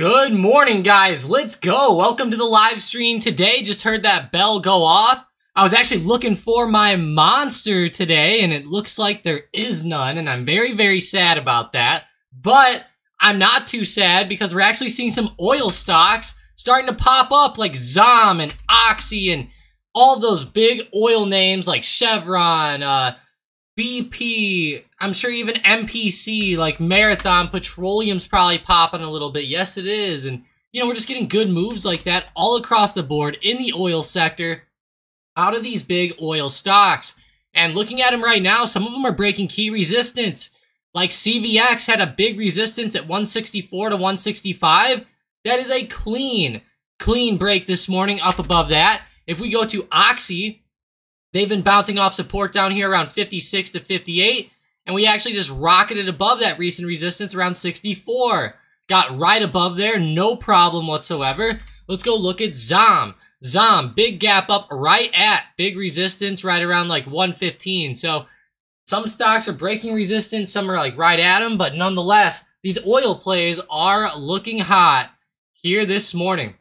Good morning, guys. Let's go. Welcome to the live stream today. Just heard that bell go off. I was actually looking for my monster today, and it looks like there is none, and I'm very, very sad about that. But I'm not too sad because we're actually seeing some oil stocks starting to pop up like ZOM and Oxy and all those big oil names like Chevron, uh, BP, I'm sure even MPC, like Marathon Petroleum's probably popping a little bit. Yes, it is. And, you know, we're just getting good moves like that all across the board in the oil sector out of these big oil stocks. And looking at them right now, some of them are breaking key resistance. Like CVX had a big resistance at 164 to 165. That is a clean, clean break this morning up above that. If we go to Oxy, They've been bouncing off support down here around 56 to 58, and we actually just rocketed above that recent resistance around 64. Got right above there, no problem whatsoever. Let's go look at ZOM. ZOM, big gap up right at big resistance right around like 115. So some stocks are breaking resistance, some are like right at them, but nonetheless, these oil plays are looking hot here this morning.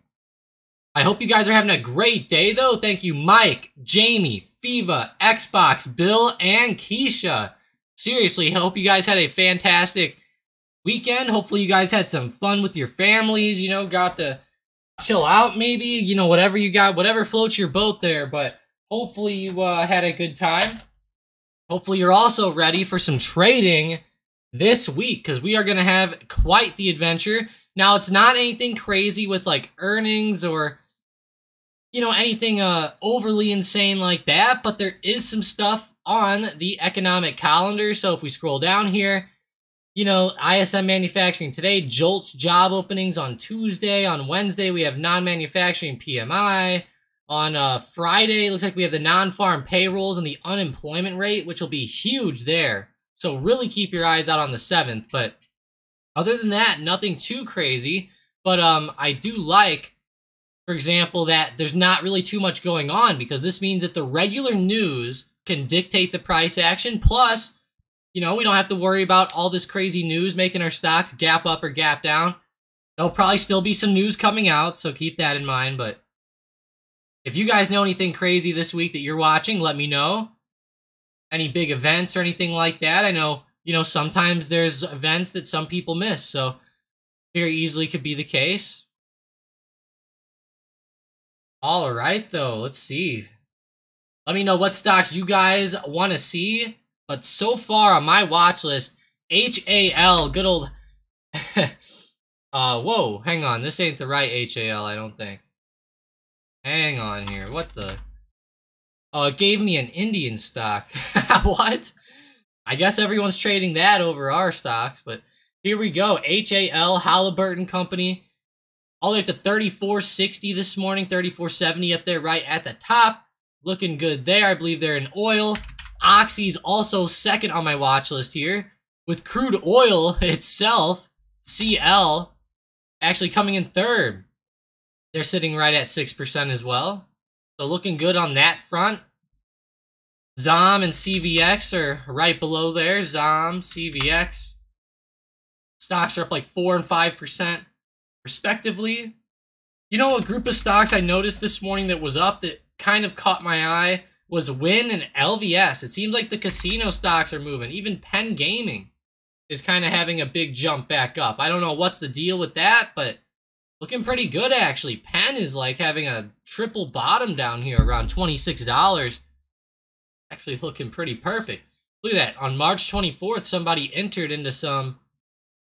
I hope you guys are having a great day though. Thank you, Mike, Jamie, Fiva, Xbox, Bill, and Keisha. Seriously, hope you guys had a fantastic weekend. Hopefully you guys had some fun with your families, you know, got to chill out maybe, you know, whatever you got, whatever floats your boat there, but hopefully you uh, had a good time. Hopefully you're also ready for some trading this week because we are going to have quite the adventure. Now, it's not anything crazy with like earnings or you know, anything uh, overly insane like that, but there is some stuff on the economic calendar. So if we scroll down here, you know, ISM manufacturing today, JOLTS job openings on Tuesday. On Wednesday, we have non-manufacturing PMI. On uh, Friday, looks like we have the non-farm payrolls and the unemployment rate, which will be huge there. So really keep your eyes out on the 7th. But other than that, nothing too crazy. But um, I do like for example, that there's not really too much going on because this means that the regular news can dictate the price action. Plus, you know, we don't have to worry about all this crazy news making our stocks gap up or gap down. There'll probably still be some news coming out, so keep that in mind. But if you guys know anything crazy this week that you're watching, let me know. Any big events or anything like that. I know, you know, sometimes there's events that some people miss, so very easily could be the case. All right, though. Let's see. Let me know what stocks you guys want to see. But so far on my watch list, HAL, good old... uh, whoa, hang on. This ain't the right HAL, I don't think. Hang on here. What the... Oh, it gave me an Indian stock. what? I guess everyone's trading that over our stocks, but here we go. HAL, Halliburton Company all the way up to 3460 this morning, 3470 up there right at the top. Looking good there. I believe they're in oil. Oxy's also second on my watch list here. With crude oil itself, CL, actually coming in third. They're sitting right at 6% as well. So looking good on that front. ZOM and CVX are right below there. ZOM, CVX. Stocks are up like 4 and 5% respectively. You know, a group of stocks I noticed this morning that was up that kind of caught my eye was Wynn and LVS. It seems like the casino stocks are moving. Even Penn Gaming is kind of having a big jump back up. I don't know what's the deal with that, but looking pretty good actually. Penn is like having a triple bottom down here around $26. Actually looking pretty perfect. Look at that. On March 24th, somebody entered into some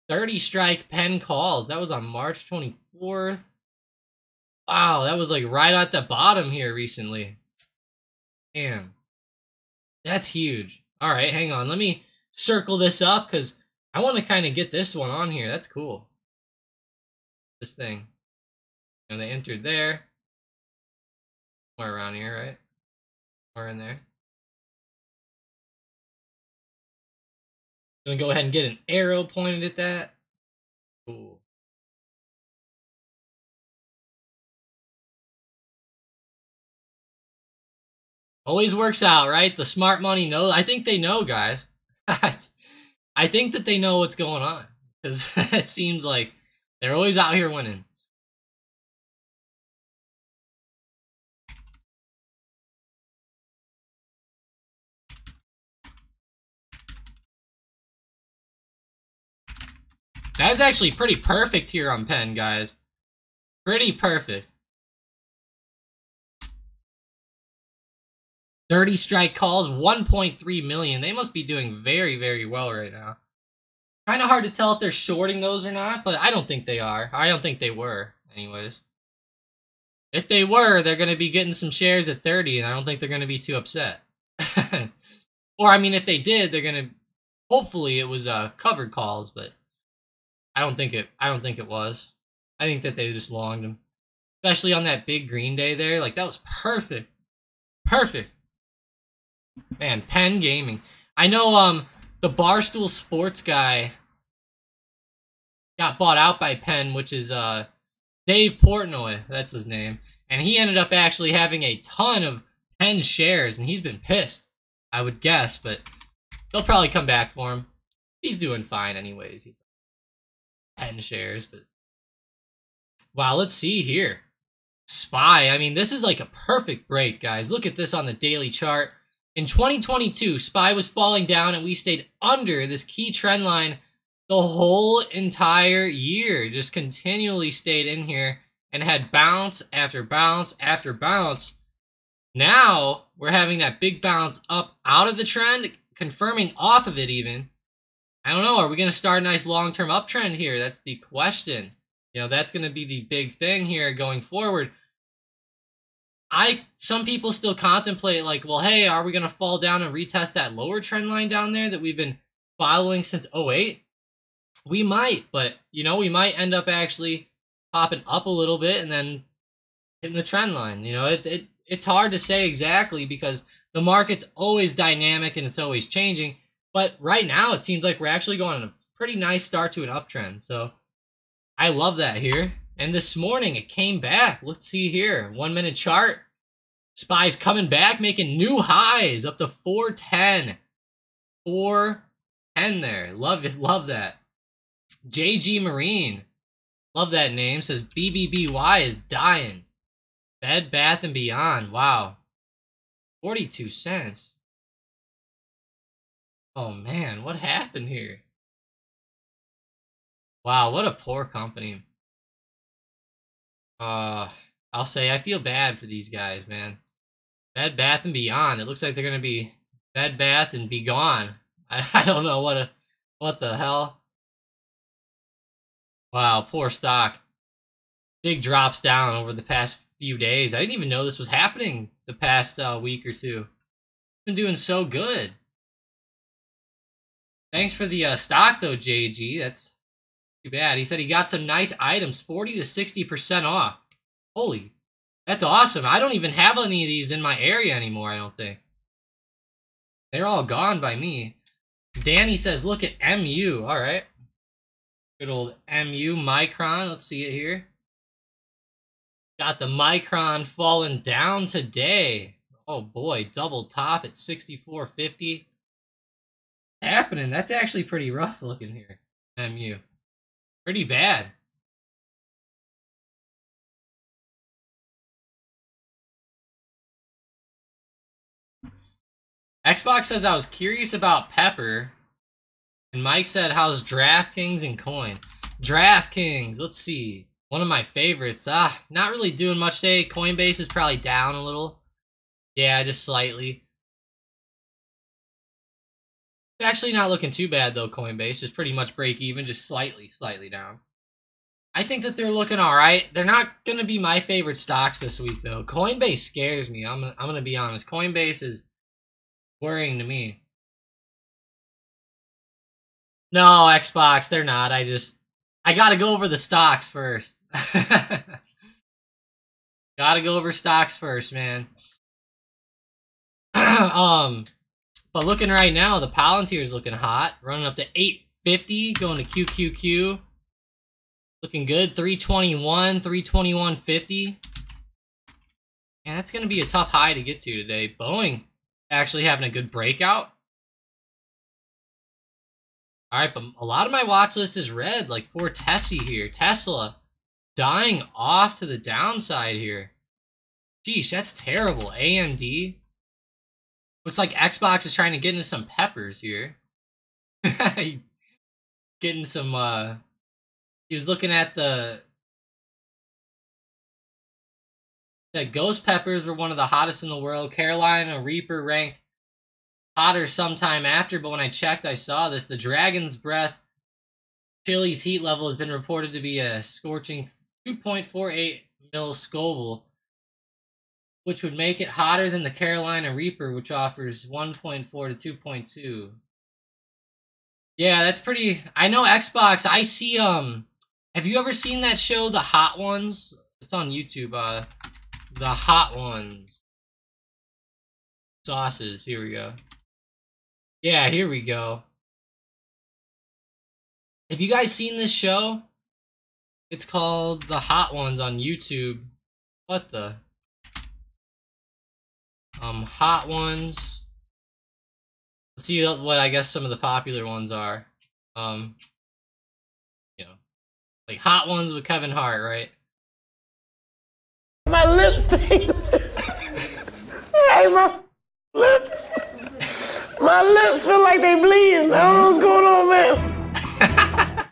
30 strike Penn calls. That was on March 24th. Wow, that was like right at the bottom here recently. Damn. That's huge. All right, hang on. Let me circle this up because I want to kind of get this one on here. That's cool. This thing. And they entered there. Somewhere around here, right? Somewhere in there. Gonna go ahead and get an arrow pointed at that. Cool. Always works out, right? The smart money knows. I think they know, guys. I think that they know what's going on because it seems like They're always out here winning. That's actually pretty perfect here on Penn, guys. Pretty perfect. 30 strike calls, 1.3 million. They must be doing very, very well right now. Kind of hard to tell if they're shorting those or not, but I don't think they are. I don't think they were, anyways. If they were, they're going to be getting some shares at 30, and I don't think they're going to be too upset. or, I mean, if they did, they're going to... Hopefully it was uh, covered calls, but... I don't think it. I don't think it was. I think that they just longed him, especially on that big green day there. Like that was perfect, perfect. Man, Penn Gaming. I know. Um, the Barstool Sports guy got bought out by Penn, which is uh Dave Portnoy. That's his name, and he ended up actually having a ton of Penn shares, and he's been pissed. I would guess, but they'll probably come back for him. He's doing fine anyways. He's 10 shares, but wow, let's see here. SPY, I mean, this is like a perfect break, guys. Look at this on the daily chart. In 2022, SPY was falling down and we stayed under this key trend line the whole entire year. Just continually stayed in here and had bounce after bounce after bounce. Now, we're having that big bounce up out of the trend, confirming off of it even. I don't know. Are we going to start a nice long-term uptrend here? That's the question. You know, that's going to be the big thing here going forward. I some people still contemplate like, well, hey, are we going to fall down and retest that lower trend line down there that we've been following since 08? We might, but you know, we might end up actually popping up a little bit and then hitting the trend line. You know, it, it it's hard to say exactly because the market's always dynamic and it's always changing. But right now, it seems like we're actually going on a pretty nice start to an uptrend. So I love that here. And this morning, it came back. Let's see here. One minute chart. SPY's coming back, making new highs up to 410. 410 there. Love it. Love that. JG Marine. Love that name. Says BBBY is dying. Bed Bath and Beyond. Wow. 42 cents. Oh man, what happened here? Wow, what a poor company. Uh, I'll say I feel bad for these guys, man. Bed Bath and Beyond. It looks like they're gonna be Bed Bath and be gone. I, I don't know what a what the hell. Wow, poor stock. Big drops down over the past few days. I didn't even know this was happening the past uh, week or two. Been doing so good. Thanks for the uh, stock, though, JG. That's too bad. He said he got some nice items, 40 to 60% off. Holy, that's awesome. I don't even have any of these in my area anymore, I don't think. They're all gone by me. Danny says, look at MU. All right. Good old MU Micron. Let's see it here. Got the Micron falling down today. Oh boy, double top at 64.50 happening? That's actually pretty rough looking here. MU. Pretty bad. Xbox says I was curious about Pepper. And Mike said, how's DraftKings and Coin? DraftKings, let's see. One of my favorites. Ah, not really doing much today. Coinbase is probably down a little. Yeah, just slightly. Actually not looking too bad though, Coinbase. is pretty much break even, just slightly, slightly down. I think that they're looking all right. They're not going to be my favorite stocks this week though. Coinbase scares me. I'm I'm going to be honest. Coinbase is worrying to me. No, Xbox, they're not. I just I got to go over the stocks first. got to go over stocks first, man. um but looking right now, the Palantir is looking hot. Running up to 850, going to QQQ. Looking good. 321, 321.50. And that's going to be a tough high to get to today. Boeing actually having a good breakout. All right, but a lot of my watch list is red. Like poor Tessie here. Tesla dying off to the downside here. Geesh, that's terrible. AMD. Looks like Xbox is trying to get into some peppers here. Getting some, uh... He was looking at the... That Ghost Peppers were one of the hottest in the world. Carolina Reaper ranked hotter sometime after, but when I checked, I saw this. The Dragon's Breath Chili's heat level has been reported to be a scorching 2.48 mil Scoville, which would make it hotter than the Carolina Reaper, which offers 1.4 to 2.2. Yeah, that's pretty. I know Xbox. I see. Um, have you ever seen that show, The Hot Ones? It's on YouTube. Uh, The Hot Ones. Sauces. Here we go. Yeah, here we go. Have you guys seen this show? It's called The Hot Ones on YouTube. What the? Um, Hot Ones. Let's see what I guess some of the popular ones are. Um, you know, like Hot Ones with Kevin Hart, right? My lipstick. hey, my lips. My lips feel like they bleeding. I don't know what's going on, man.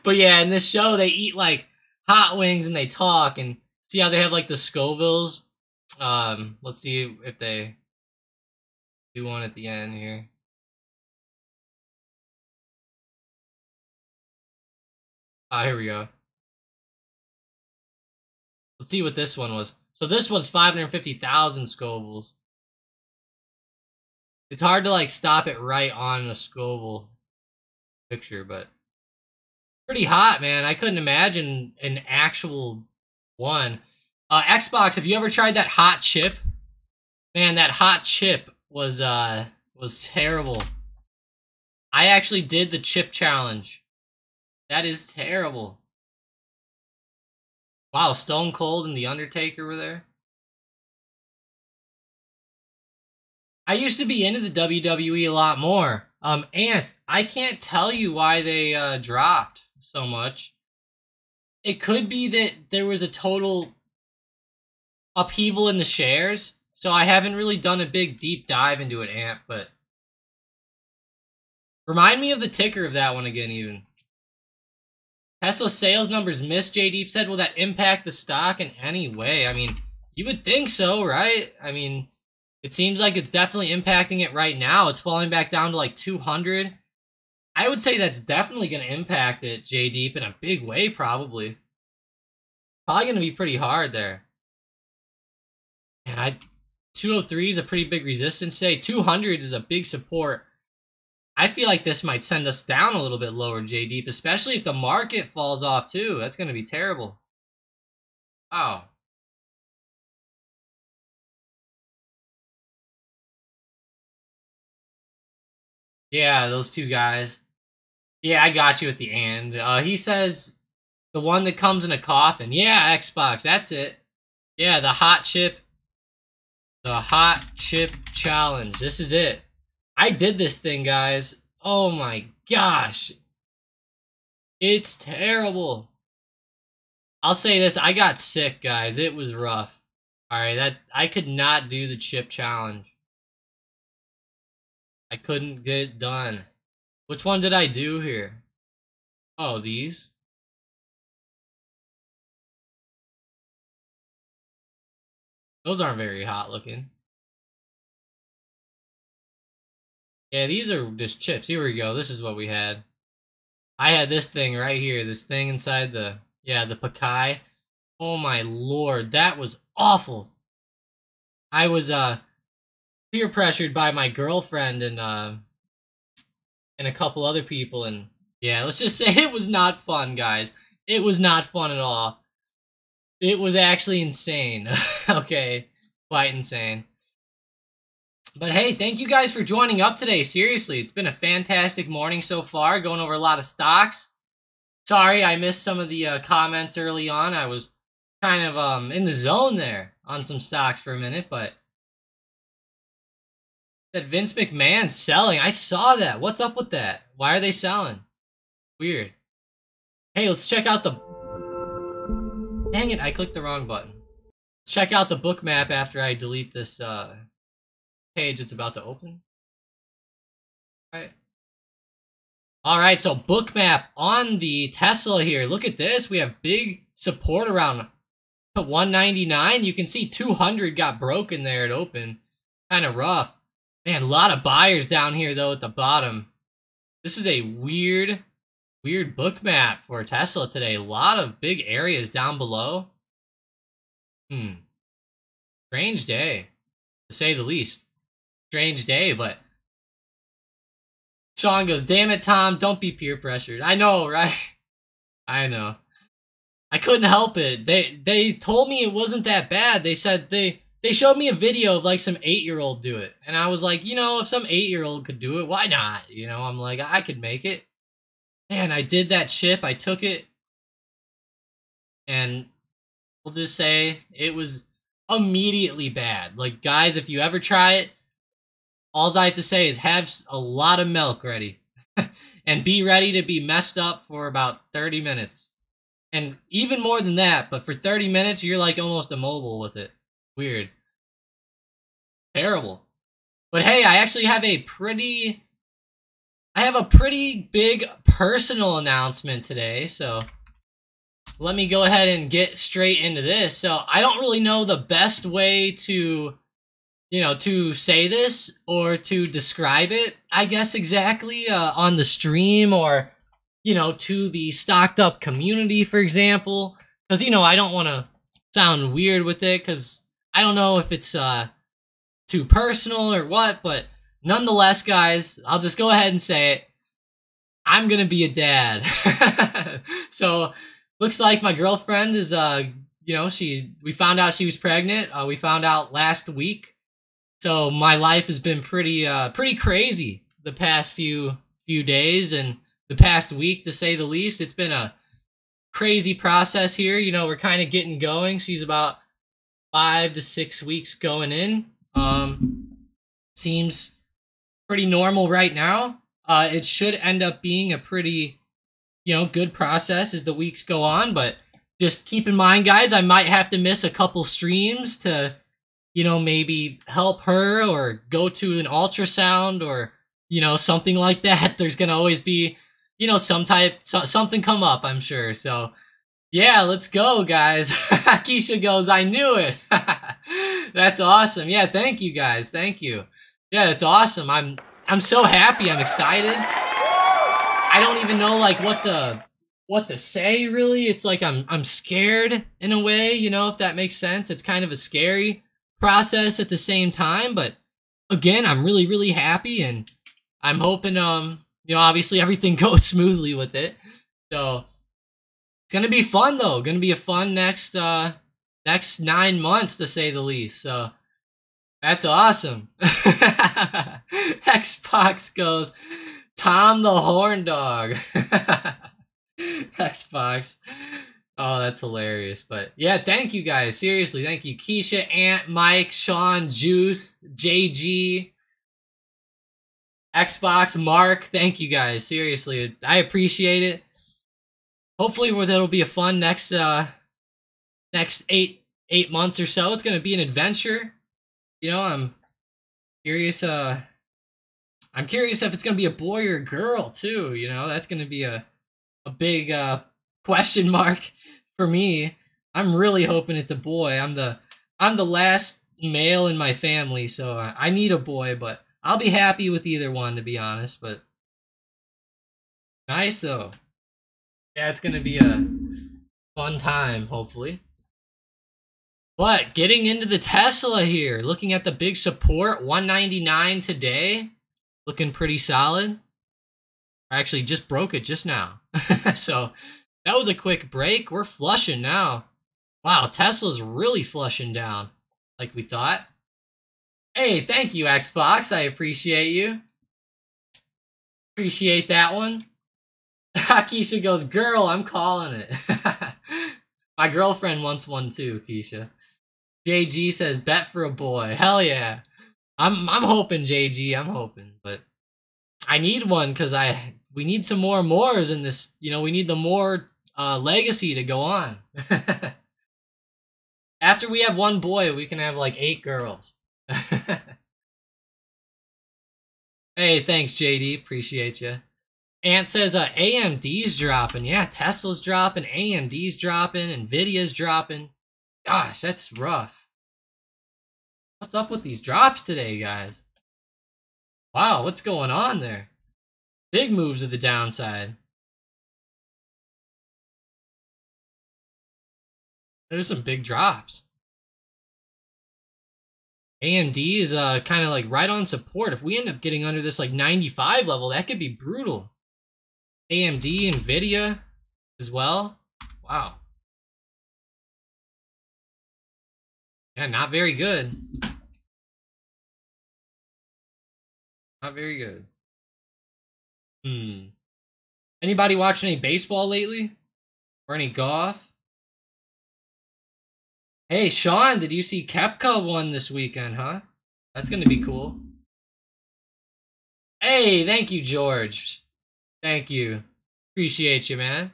but yeah, in this show, they eat like hot wings and they talk and see how they have like the Scovilles. Um, let's see if they do one at the end here. Ah, here we go. Let's see what this one was. So this one's 550,000 Scovilles. It's hard to like stop it right on a Scoville picture, but pretty hot, man. I couldn't imagine an actual one. Uh, Xbox, have you ever tried that hot chip? Man, that hot chip was uh was terrible. I actually did the chip challenge. That is terrible. Wow, Stone Cold and The Undertaker were there. I used to be into the WWE a lot more. Um, Ant, I can't tell you why they uh, dropped so much. It could be that there was a total upheaval in the shares, so I haven't really done a big deep dive into it, Ant, but remind me of the ticker of that one again, even. Tesla sales numbers missed, J Deep said. Will that impact the stock in any way? I mean, you would think so, right? I mean, it seems like it's definitely impacting it right now. It's falling back down to like 200. I would say that's definitely going to impact it, J Deep, in a big way, probably. Probably going to be pretty hard there. And I, 203 is a pretty big resistance today. 200 is a big support. I feel like this might send us down a little bit lower, J Deep, especially if the market falls off too. That's going to be terrible. Oh. Yeah, those two guys. Yeah, I got you at the end. Uh, he says the one that comes in a coffin. Yeah, Xbox. That's it. Yeah, the hot chip. The hot chip challenge. This is it. I did this thing, guys. Oh my gosh. It's terrible. I'll say this. I got sick, guys. It was rough. All right, that I could not do the chip challenge. I couldn't get it done. Which one did I do here? Oh, these? Those aren't very hot looking. Yeah, these are just chips. Here we go. This is what we had. I had this thing right here. This thing inside the... Yeah, the Paqui. Oh my lord. That was awful. I was, uh peer pressured by my girlfriend and uh, and a couple other people and yeah let's just say it was not fun guys it was not fun at all it was actually insane okay quite insane but hey thank you guys for joining up today seriously it's been a fantastic morning so far going over a lot of stocks sorry i missed some of the uh, comments early on i was kind of um in the zone there on some stocks for a minute but That Vince McMahon selling. I saw that. What's up with that? Why are they selling? Weird. Hey, let's check out the... Dang it, I clicked the wrong button. Let's check out the Bookmap after I delete this uh, page it's about to open. Alright. Alright, so Bookmap on the Tesla here. Look at this. We have big support around 199. You can see 200 got broken there at open. Kind of rough. Man, a lot of buyers down here, though, at the bottom. This is a weird, weird Bookmap for Tesla today. A lot of big areas down below. Hmm. Strange day, to say the least. Strange day, but... Sean goes, damn it, Tom, don't be peer pressured. I know, right? I know. I couldn't help it. They they told me it wasn't that bad. They said they they showed me a video of like some eight year old do it. And I was like, you know, if some eight year old could do it, why not? You know, I'm like, I could make it. And I did that chip, I took it, and we'll just say it was immediately bad. Like, guys, if you ever try it, all I have to say is have a lot of milk ready. and be ready to be messed up for about 30 minutes. And even more than that, but for 30 minutes, you're like almost immobile with it. Weird. Terrible. But hey, I actually have a pretty... I have a pretty big personal announcement today, so... Let me go ahead and get straight into this. So, I don't really know the best way to, you know, to say this or to describe it, I guess, exactly uh, on the stream or, you know, to the StockedUp community, for example. Because, you know, I don't want to sound weird with it because I don't know if it's uh, too personal or what, but nonetheless, guys, I'll just go ahead and say it. I'm gonna be a dad. so looks like my girlfriend is uh you know she we found out she was pregnant. Uh, we found out last week. So my life has been pretty uh pretty crazy the past few few days and the past week to say the least. It's been a crazy process here. You know, we're kind of getting going. She's about five to six weeks going in. Um, seems pretty normal right now. Uh, it should end up being a pretty, you know, good process as the weeks go on. But just keep in mind, guys, I might have to miss a couple streams to, you know, maybe help her or go to an ultrasound or, you know, something like that. There's gonna always be, you know, some type, so, something come up, I'm sure. So yeah, let's go, guys. Keisha goes, I knew it. That's awesome. Yeah, thank you guys. Thank you. Yeah, it's awesome. I'm I'm so happy. I'm excited. I don't even know like what the what to say really. It's like I'm I'm scared in a way, you know, if that makes sense. It's kind of a scary process at the same time, but again, I'm really really happy and I'm hoping um, you know, obviously everything goes smoothly with it. So, it's gonna be fun though. Gonna be a fun next uh next nine months to say the least. So that's awesome. Xbox goes Tom the Horn Dog. Xbox. Oh, that's hilarious. But yeah, thank you guys. Seriously, thank you. Keisha, Ant, Mike, Sean, Juice, JG, Xbox, Mark. Thank you guys. Seriously, I appreciate it hopefully it'll be a fun next uh next eight eight months or so. It's gonna be an adventure. You know, I'm curious. Uh, I'm curious if it's gonna be a boy or a girl too. You know, that's gonna be a a big uh question mark for me. I'm really hoping it's a boy. I'm the I'm the last male in my family, so I need a boy, but I'll be happy with either one to be honest. But nice though. Yeah, it's gonna be a fun time, hopefully. But getting into the Tesla here, looking at the big support, 199 today, looking pretty solid. I actually just broke it just now. so that was a quick break. We're flushing now. Wow, Tesla's really flushing down like we thought. Hey, thank you, Xbox. I appreciate you. Appreciate that one. Keisha goes, girl, I'm calling it. My girlfriend wants one too, Keisha. JG says, bet for a boy. Hell yeah. I'm I'm hoping JG. I'm hoping, but I need one because I we need some more mores in this. You know, we need the more uh, legacy to go on. After we have one boy, we can have like eight girls. hey, thanks, JD. Appreciate you. Ant says uh, AMD's dropping. Yeah, Tesla's dropping, AMD's dropping, Nvidia's dropping. Gosh, that's rough. What's up with these drops today, guys? Wow, what's going on there? Big moves to the downside. There's some big drops. AMD is uh kind of like right on support. If we end up getting under this like 95 level, that could be brutal. AMD, Nvidia as well. Wow. Yeah, not very good. Not very good. Hmm. Anybody watching any baseball lately? Or any golf? Hey, Sean, did you see Koepka won this weekend, huh? That's gonna be cool. Hey, thank you, George. Thank you. Appreciate you, man.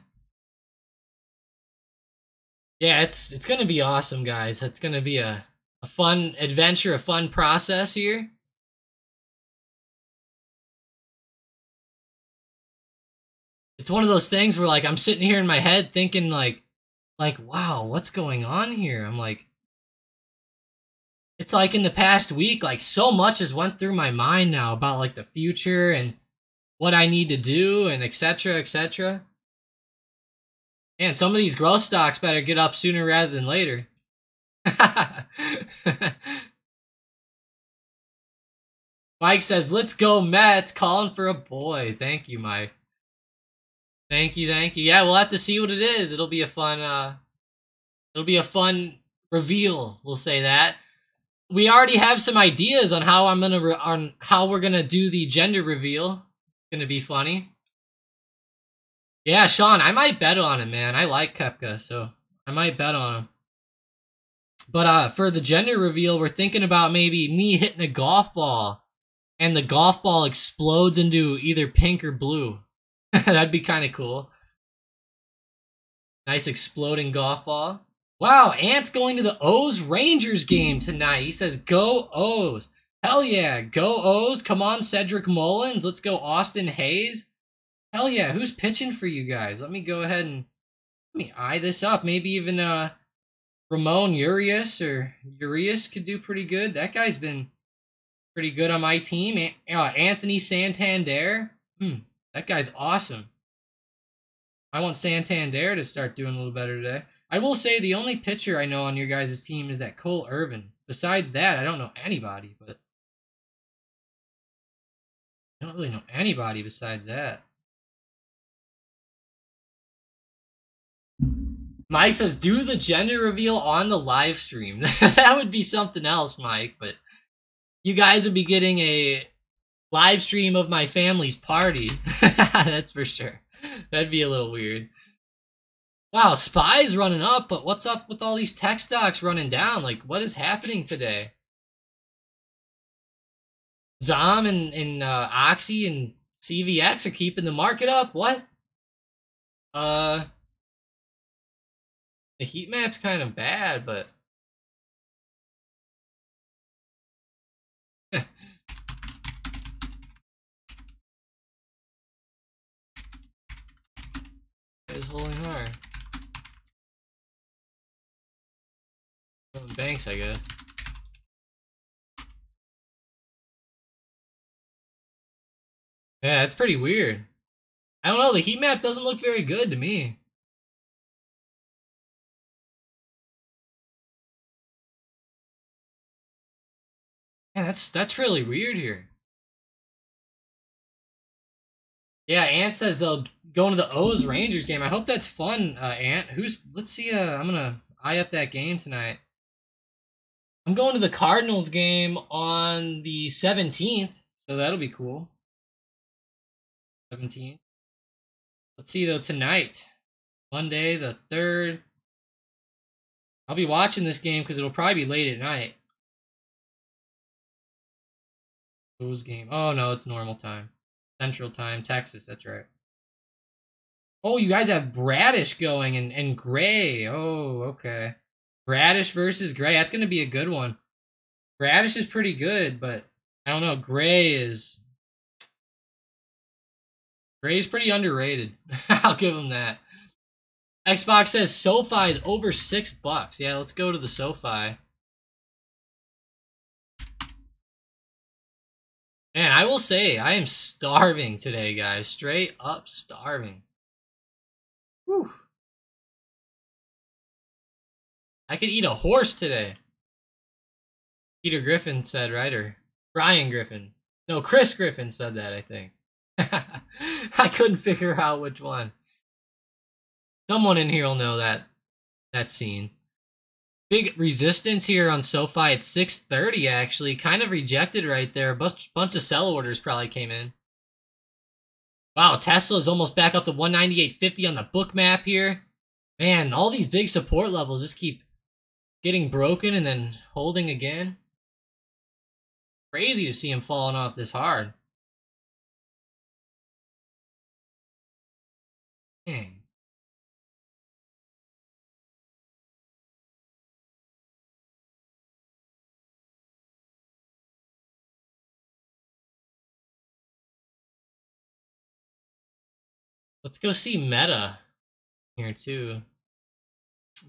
Yeah, it's it's gonna be awesome, guys. It's gonna be a, a fun adventure, a fun process here. It's one of those things where like I'm sitting here in my head thinking like like wow, what's going on here? I'm like it's like in the past week like so much has went through my mind now about like the future and what I need to do and etc etc. And some of these growth stocks better get up sooner rather than later. Mike says, "Let's go Mets." Calling for a boy. Thank you, Mike. Thank you, thank you. Yeah, we'll have to see what it is. It'll be a fun. uh It'll be a fun reveal. We'll say that. We already have some ideas on how I'm gonna on how we're gonna do the gender reveal. It's gonna be funny. Yeah, Sean, I might bet on him, man. I like Koepka, so I might bet on him. But uh, for the gender reveal, we're thinking about maybe me hitting a golf ball, and the golf ball explodes into either pink or blue. That'd be kind of cool. Nice exploding golf ball. Wow, Ant's going to the O's Rangers game tonight. He says, go O's. Hell yeah, go O's. Come on, Cedric Mullins. Let's go Austin Hays. Hell yeah, who's pitching for you guys? Let me go ahead and let me eye this up. Maybe even uh Ramon Urias or Urias could do pretty good. That guy's been pretty good on my team. Uh, Anthony Santander. Hmm, that guy's awesome. I want Santander to start doing a little better today. I will say the only pitcher I know on your guys' team is that Cole Irvin. Besides that, I don't know anybody, but I don't really know anybody besides that. Mike says, do the gender reveal on the live stream. that would be something else, Mike, but you guys would be getting a live stream of my family's party. That's for sure. That'd be a little weird. Wow, SPY's running up, but what's up with all these tech stocks running down? Like, what is happening today? ZOM and, and uh, Oxy and CVX are keeping the market up? What? Uh, the heat map's kind of bad, but is holding hard. Oh, Banks, I guess. Yeah, it's pretty weird. I don't know, the heat map doesn't look very good to me. Yeah, that's that's really weird here. Yeah, Ant says they'll go into the O's Rangers game. I hope that's fun, uh, Ant. Who's let's see. Uh, I'm gonna eye up that game tonight. I'm going to the Cardinals game on the 17th, so that'll be cool. 17th. Let's see though tonight, Monday the third. I'll be watching this game because it'll probably be late at night. Whose game? Oh no, it's normal time. Central time, Texas, that's right. Oh, you guys have Bradish going and, and Gray. Oh, okay. Bradish versus Gray. That's gonna be a good one. Bradish is pretty good, but I don't know. Gray is Gray's pretty underrated. I'll give him that. Xbox says SoFi is over six bucks. Yeah, let's go to the SoFi. Man, I will say, I am starving today, guys. Straight up starving. Whew. I could eat a horse today. Peter Griffin said, right? Or Brian Griffin. No, Chris Griffin said that, I think. I couldn't figure out which one. Someone in here will know that that scene. Big resistance here on SoFi at 630 actually. Kind of rejected right there. A bunch, bunch of sell orders probably came in. Wow, Tesla is almost back up to 198.50 on the Bookmap here. Man, all these big support levels just keep getting broken and then holding again. Crazy to see him falling off this hard. Dang. Let's go see Meta here too.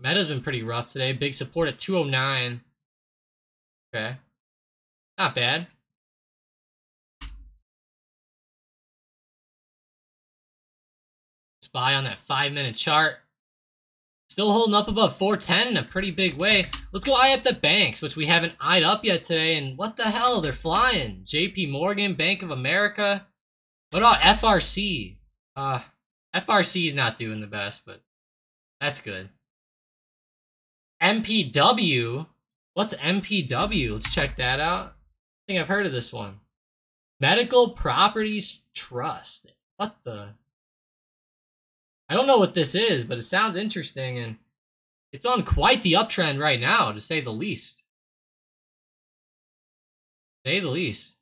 Meta's been pretty rough today. Big support at 209. Okay. Not bad. Spy on that five minute chart. Still holding up above 410 in a pretty big way. Let's go eye up the banks, which we haven't eyed up yet today. And what the hell? They're flying. JP Morgan, Bank of America. What about FRC? Uh, FRC is not doing the best, but that's good. MPW. What's MPW? Let's check that out. I think I've heard of this one. Medical Properties Trust. What the? I don't know what this is, but it sounds interesting and it's on quite the uptrend right now, to say the least. Say the least.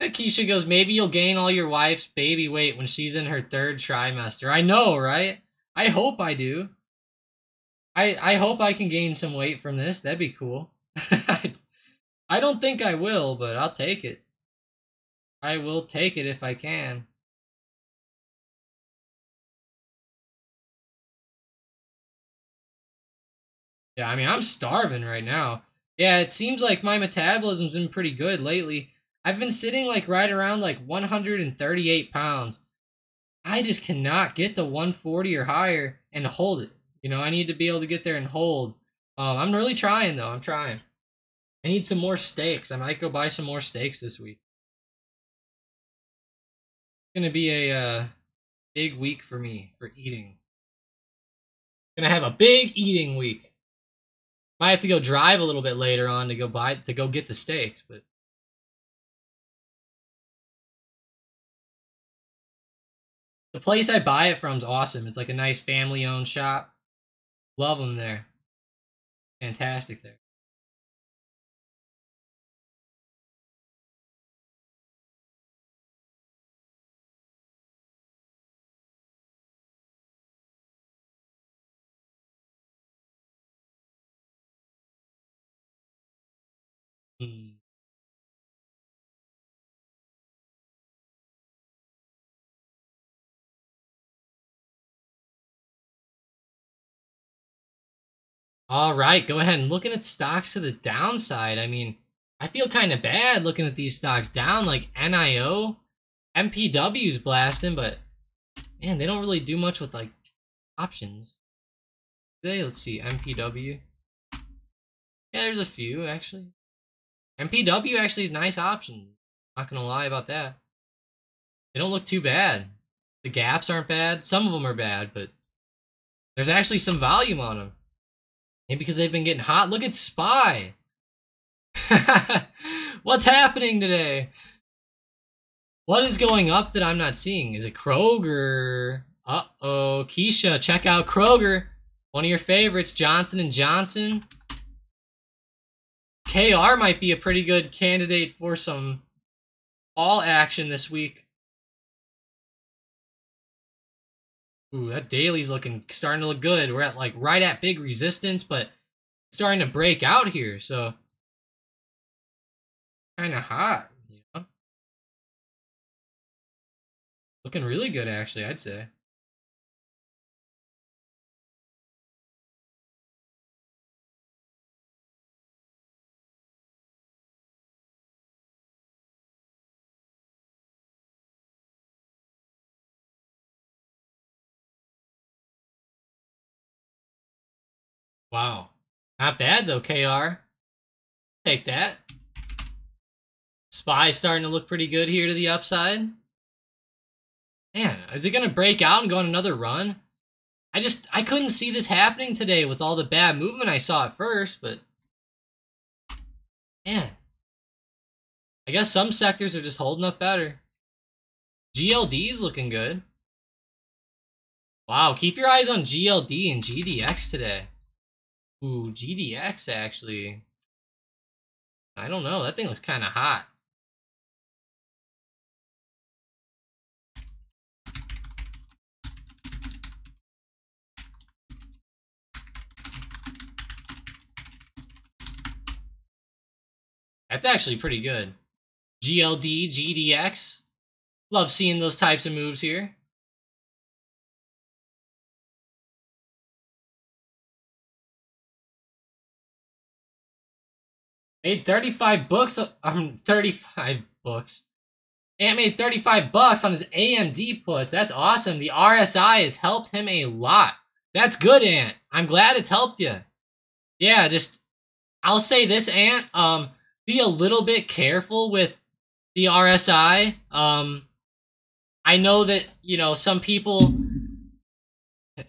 Keisha goes, maybe you'll gain all your wife's baby weight when she's in her third trimester. I know, right? I hope I do. I I hope I can gain some weight from this. That'd be cool. I don't think I will, but I'll take it. I will take it if I can. Yeah, I mean, I'm starving right now. Yeah, it seems like my metabolism's been pretty good lately. I've been sitting like right around like 138 pounds. I just cannot get to 140 or higher and hold it. You know, I need to be able to get there and hold. Um, I'm really trying though. I'm trying. I need some more steaks. I might go buy some more steaks this week. It's gonna be a uh, big week for me for eating. Gonna have a big eating week. Might have to go drive a little bit later on to go buy to go get the steaks, but The place I buy it from is awesome. It's like a nice family owned shop. Love them there. Fantastic there. Hmm. All right, go ahead and looking at stocks to the downside. I mean, I feel kind of bad looking at these stocks down like NIO. MPW's blasting, but man, they don't really do much with like options. Today, let's see, MPW. Yeah, there's a few actually. MPW actually is nice option. Not gonna lie about that. They don't look too bad. The gaps aren't bad. Some of them are bad, but there's actually some volume on them. Maybe because they've been getting hot. Look at Spy. What's happening today? What is going up that I'm not seeing? Is it Kroger? Uh-oh. Keisha, check out Kroger. One of your favorites, Johnson & Johnson. KR might be a pretty good candidate for some all action this week. Ooh, that daily's looking starting to look good. We're at like right at big resistance, but starting to break out here, so kind of hot, you know. Looking really good, actually, I'd say. Wow. Not bad though, KR. Take that. Spy starting to look pretty good here to the upside. Man, is it going to break out and go on another run? I just, I couldn't see this happening today with all the bad movement I saw at first, but... Man. I guess some sectors are just holding up better. GLD's looking good. Wow, keep your eyes on GLD and GDX today. Ooh, GDX actually. I don't know. That thing was kind of hot. That's actually pretty good. GLD, GDX. Love seeing those types of moves here. Made 35 books, um, 35 books. Ant made 35 bucks on his AMD puts. That's awesome. The RSI has helped him a lot. That's good, Ant. I'm glad it's helped you. Yeah, just, I'll say this, Ant, um, be a little bit careful with the RSI. Um, I know that, you know, some people,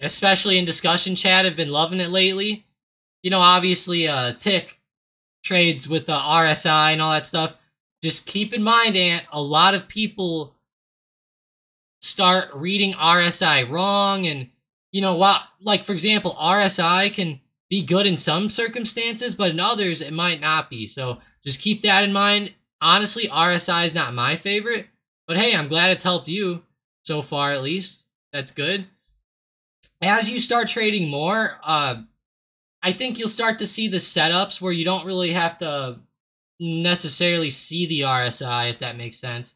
especially in discussion chat, have been loving it lately. You know, obviously, uh, Tick trades with the RSI and all that stuff. Just keep in mind, Ant, a lot of people start reading RSI wrong. And, you know, what, like, for example, RSI can be good in some circumstances, but in others, it might not be. So just keep that in mind. Honestly, RSI is not my favorite, but hey, I'm glad it's helped you so far, at least. That's good. As you start trading more, uh, I think you'll start to see the setups where you don't really have to necessarily see the RSI, if that makes sense.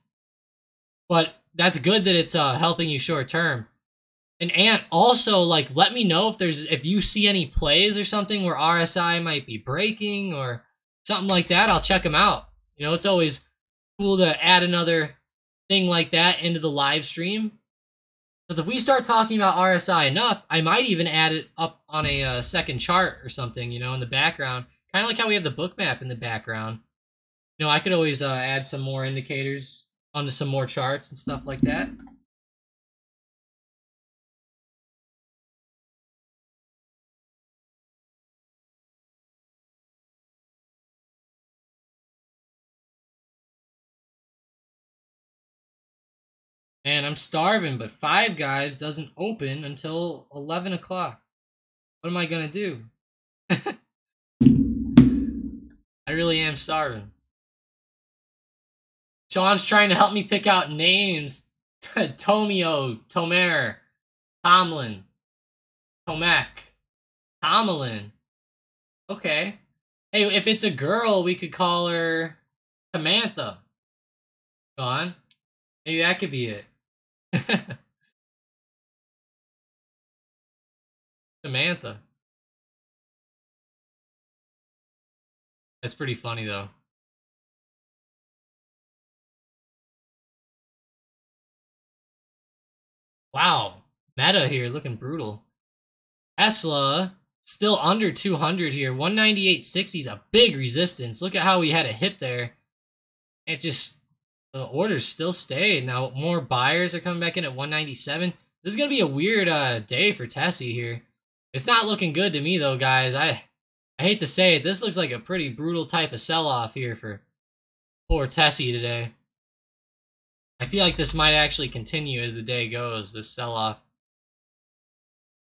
But that's good that it's uh, helping you short term. And Ant, also, like, let me know if there's if you see any plays or something where RSI might be breaking or something like that. I'll check them out. You know, it's always cool to add another thing like that into the live stream. Because if we start talking about RSI enough, I might even add it up on a uh, second chart or something, you know, in the background. Kind of like how we have the Bookmap in the background. You know, I could always uh, add some more indicators onto some more charts and stuff like that. Man, I'm starving, but Five Guys doesn't open until 11 o'clock. What am I gonna do? I really am starving. Sean's trying to help me pick out names. Tomio, Tomer, Tomlin, Tomac, Tomlin. Okay. Hey, if it's a girl, we could call her Samantha. On. Maybe that could be it. Samantha. That's pretty funny though. Wow. Meta here looking brutal. Tesla still under 200 here. 198.60 is a big resistance. Look at how we had a hit there. It just the orders still stay. Now more buyers are coming back in at 197. This is gonna be a weird uh, day for Tessie here. It's not looking good to me though, guys. I I hate to say it, this looks like a pretty brutal type of sell-off here for poor Tessie today. I feel like this might actually continue as the day goes, this sell-off.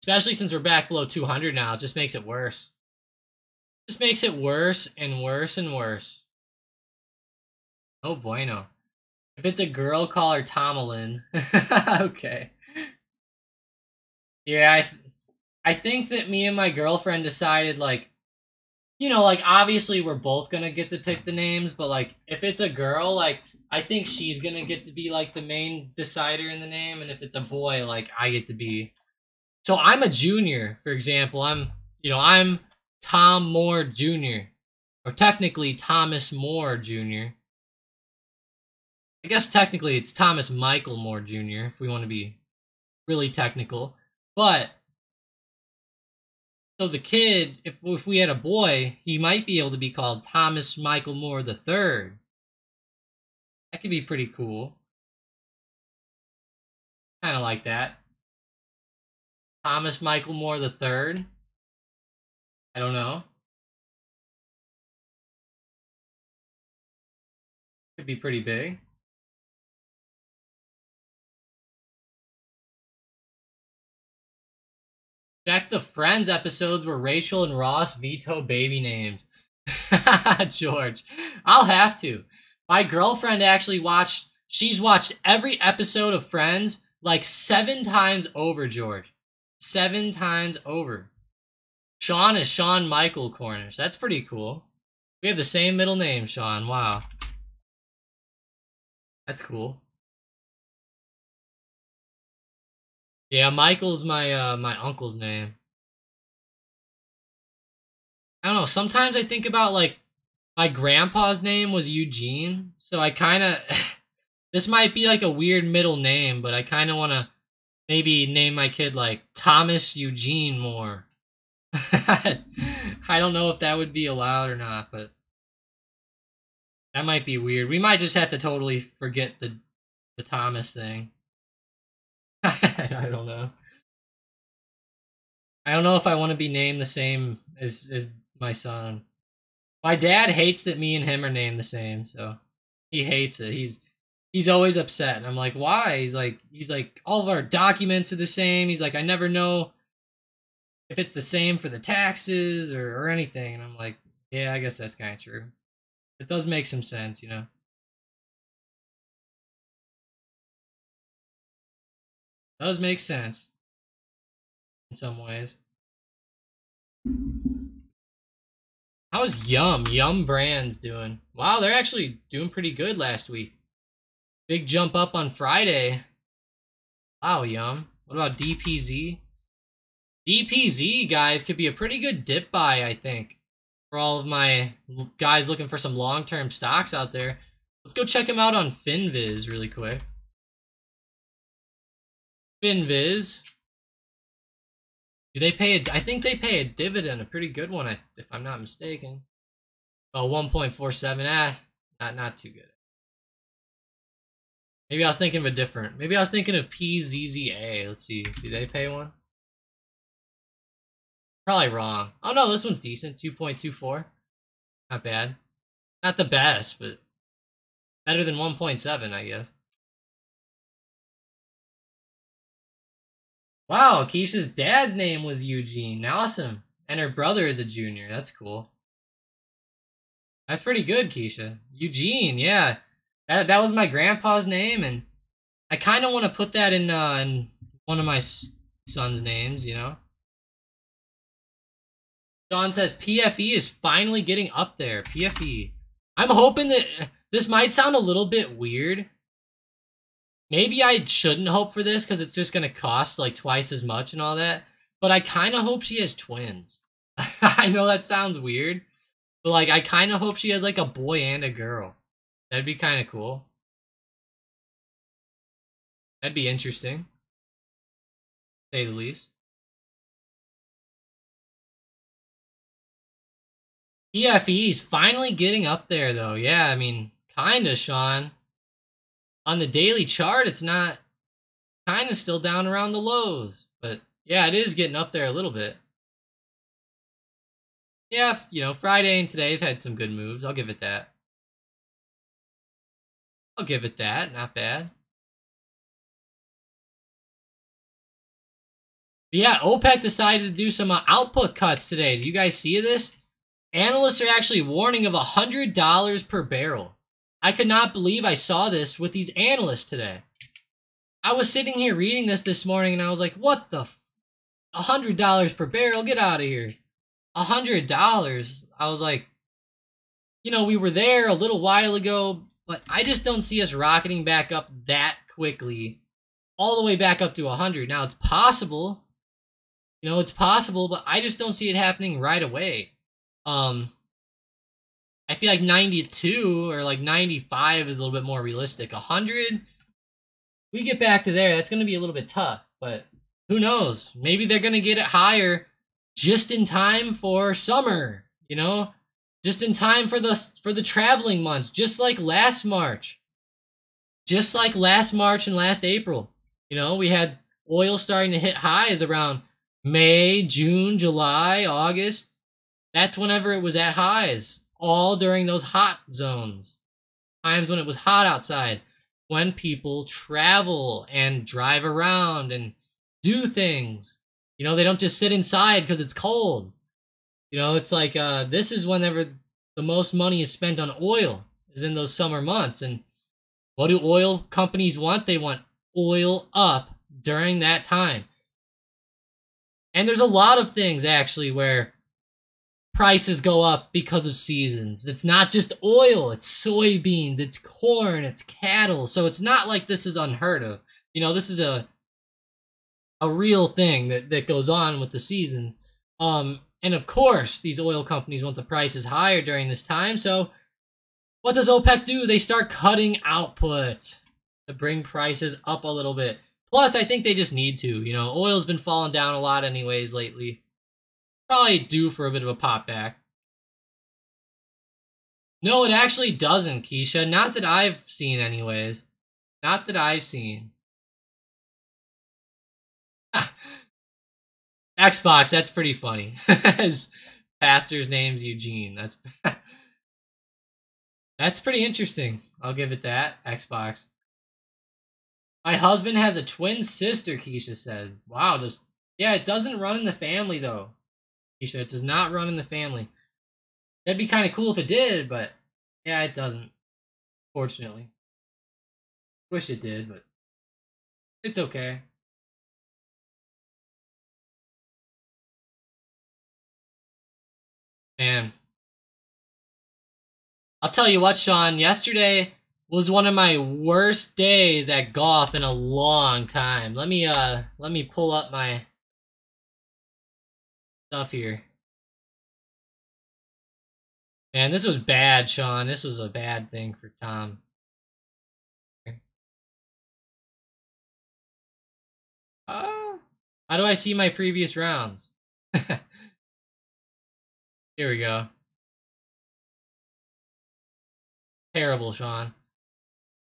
Especially since we're back below 200 now, it just makes it worse. This makes it worse and worse and worse. Oh bueno. If it's a girl, call her Tomalin. okay. Yeah, I, th- I think that me and my girlfriend decided like, you know, like obviously we're both gonna get to pick the names, but like if it's a girl, like I think she's gonna get to be like the main decider in the name, and if it's a boy, like I get to be. So I'm a junior, for example. I'm, you know, I'm Tom Moore Jr. Or technically Thomas Moore Jr. I guess technically it's Thomas Michael Moore Jr. if we want to be really technical. But so the kid, if if we had a boy, he might be able to be called Thomas Michael Moore the Third. That could be pretty cool. Kind of like that. Thomas Michael Moore the Third. I don't know. Could be pretty big. Check the Friends episodes where Rachel and Ross veto baby names. George, I'll have to. My girlfriend actually watched, she's watched every episode of Friends like seven times over, George. Seven times over. Sean is Sean Michael Cornish. That's pretty cool. We have the same middle name, Sean. Wow. That's cool. Yeah, Michael's my uh my uncle's name. I don't know, sometimes I think about like my grandpa's name was Eugene, so I kind of this might be like a weird middle name, but I kind of want to maybe name my kid like Thomas Eugene Moore. I don't know if that would be allowed or not, but that might be weird. We might just have to totally forget the the Thomas thing. I don't know. I don't know if I want to be named the same as as my son. My dad hates that me and him are named the same, so he hates it. He's he's always upset. And I'm like, why? He's like he's like all of our documents are the same. He's like, I never know if it's the same for the taxes or, or anything. And I'm like, yeah, I guess that's kind of true. It does make some sense, you know. Does make sense in some ways. How's Yum? Yum Brands doing? Wow, they're actually doing pretty good last week. Big jump up on Friday. Wow, Yum. What about DPZ? DPZ, guys, could be a pretty good dip buy, I think. For all of my guys looking for some long-term stocks out there. Let's go check them out on FinViz really quick. FinViz. Do they pay a, I think they pay a dividend, a pretty good one, if I'm not mistaken. Oh, 1.47, ah, not, not too good. Maybe I was thinking of a different, maybe I was thinking of PZZA. Let's see, do they pay one? Probably wrong. Oh no, this one's decent, 2.24. Not bad. Not the best, but better than 1.7, I guess. Wow, Keisha's dad's name was Eugene. Awesome. And her brother is a junior. That's cool. That's pretty good, Keisha. Eugene, yeah. That that was my grandpa's name, and I kind of want to put that in uh, in one of my son's names, you know. John says PFE is finally getting up there. PFE. I'm hoping that this might sound a little bit weird, Maybe I shouldn't hope for this because it's just going to cost like twice as much and all that. But I kind of hope she has twins. I know that sounds weird. But like, I kind of hope she has like a boy and a girl. That'd be kind of cool. That'd be interesting. Say the least. PFE's finally getting up there though. Yeah, I mean, kinda, Sean on the daily chart, it's not kind of still down around the lows. But yeah, it is getting up there a little bit. Yeah, you know, Friday and today have had some good moves. I'll give it that. I'll give it that. Not bad. But yeah, OPEC decided to do some uh, output cuts today. Do you guys see this? Analysts are actually warning of $100 per barrel. I could not believe I saw this with these analysts today. I was sitting here reading this this morning and I was like, what the $100 per barrel? Get out of here. $100. I was like, you know, we were there a little while ago, but I just don't see us rocketing back up that quickly, all the way back up to 100. Now, it's possible. You know, it's possible, but I just don't see it happening right away. Um, I feel like 92 or like 95 is a little bit more realistic. 100, we get back to there, that's going to be a little bit tough, but who knows? Maybe they're going to get it higher just in time for summer, you know? Just in time for the for the traveling months, just like last March. Just like last March and last April. You know, we had oil starting to hit highs around May, June, July, August. That's whenever it was at highs, all during those hot zones. Times when it was hot outside, when people travel and drive around and do things. You know, they don't just sit inside because it's cold. You know, it's like uh, this is whenever the most money is spent on oil is in those summer months. And what do oil companies want? They want oil up during that time. And there's a lot of things actually where prices go up because of seasons. It's not just oil, it's soybeans, it's corn, it's cattle. So it's not like this is unheard of. You know, this is a a real thing that, that goes on with the seasons. Um, and of course, these oil companies want the prices higher during this time. So what does OPEC do? They start cutting output to bring prices up a little bit. Plus, I think they just need to. You know, oil's been falling down a lot anyways lately probably due for a bit of a pop back. No, it actually doesn't, Keisha. Not that I've seen, anyways. Not that I've seen. Xbox, that's pretty funny. His pastor's name's Eugene. That's that's pretty interesting. I'll give it that. Xbox. My husband has a twin sister, Keisha says. Wow, just yeah, it doesn't run in the family though. Keisha. It does not run in the family. That'd be kind of cool if it did, but yeah, it doesn't. Fortunately. Wish it did, but it's okay. Man. I'll tell you what, Sean, yesterday was one of my worst days at golf in a long time. Let me uh let me pull up my stuff here. Man, this was bad, Sean. This was a bad thing for Tom. Oh, how do I see my previous rounds? Here we go. Terrible, Sean.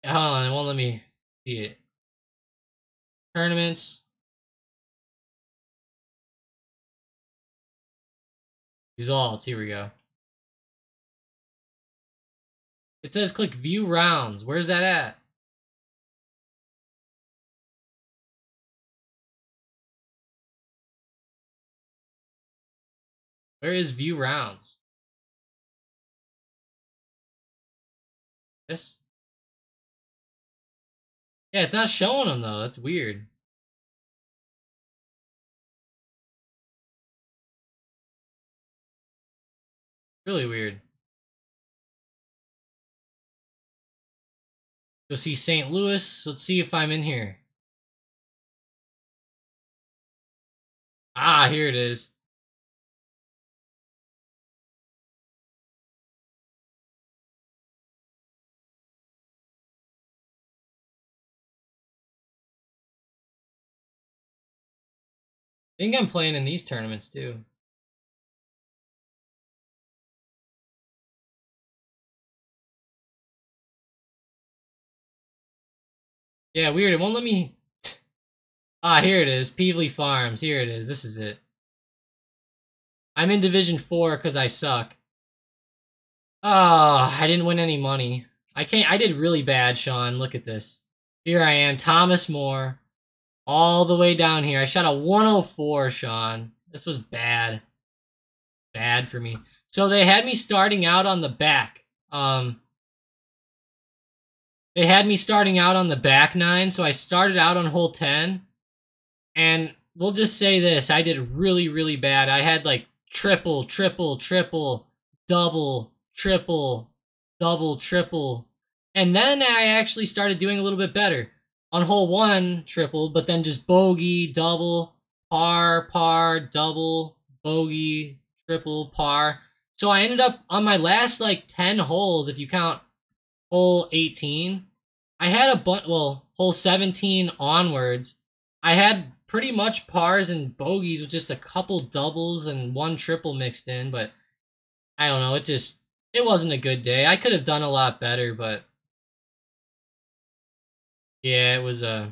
Hold on, it won't let me see it. Tournaments. Results, here we go. It says click view rounds. Where's that at? Where is view rounds? This? Yeah, it's not showing them though. That's weird. Really weird. Go see St. Louis. Let's see if I'm in here. Ah, here it is. I think I'm playing in these tournaments too. Yeah, weird. It won't let me... Ah, here it is. Pevely Farms. Here it is. This is it. I'm in Division 4 because I suck. Oh, I didn't win any money. I can't... I did really bad, Sean. Look at this. Here I am. Thomas Moore. All the way down here. I shot a 104, Sean. This was bad. Bad for me. So they had me starting out on the back. Um, they had me starting out on the back nine, so I started out on hole 10. And we'll just say this I did really, really bad. I had like triple, triple, triple, double, triple, double, triple. And then I actually started doing a little bit better. On hole one, triple, but then just bogey, double, par, par, double, bogey, triple, par. So I ended up on my last like 10 holes, if you count hole 18, I had a but well, hole 17 onwards, I had pretty much pars and bogeys with just a couple doubles and one triple mixed in, but I don't know, it just, it wasn't a good day. I could have done a lot better, but yeah, it was, uh,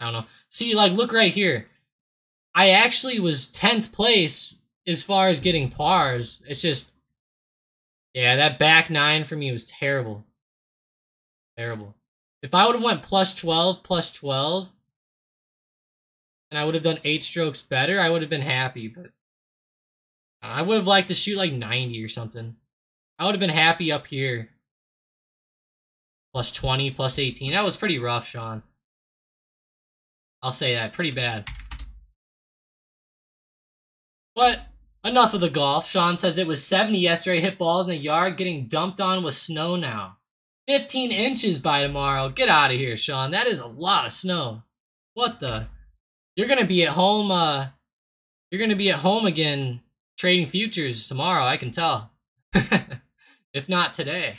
I don't know. See, like, look right here. I actually was 10th place as far as getting pars. It's just, yeah, that back nine for me was terrible. Terrible. If I would have went plus 12, plus 12, and I would have done eight strokes better, I would have been happy, but I would have liked to shoot like 90 or something. I would have been happy up here. Plus 20, plus 18. That was pretty rough, Sean. I'll say that. Pretty bad. But enough of the golf. Sean says it was 70 yesterday. Hit balls in the yard. Getting dumped on with snow now. 15 inches by tomorrow. Get out of here, Sean. That is a lot of snow. What the? You're going to be at home, uh... You're going to be at home again trading futures tomorrow, I can tell. if not today.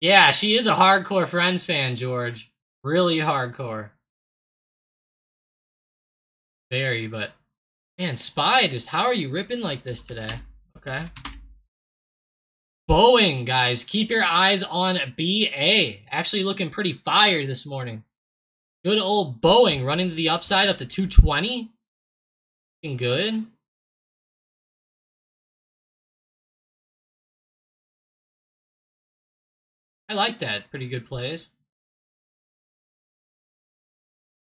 Yeah, she is a hardcore Friends fan, George. Really hardcore. Very, but... Man, Spy, just how are you ripping like this today? Okay. Boeing, guys. Keep your eyes on BA. Actually looking pretty fired this morning. Good old Boeing running to the upside up to 220. Looking good. I like that. Pretty good plays.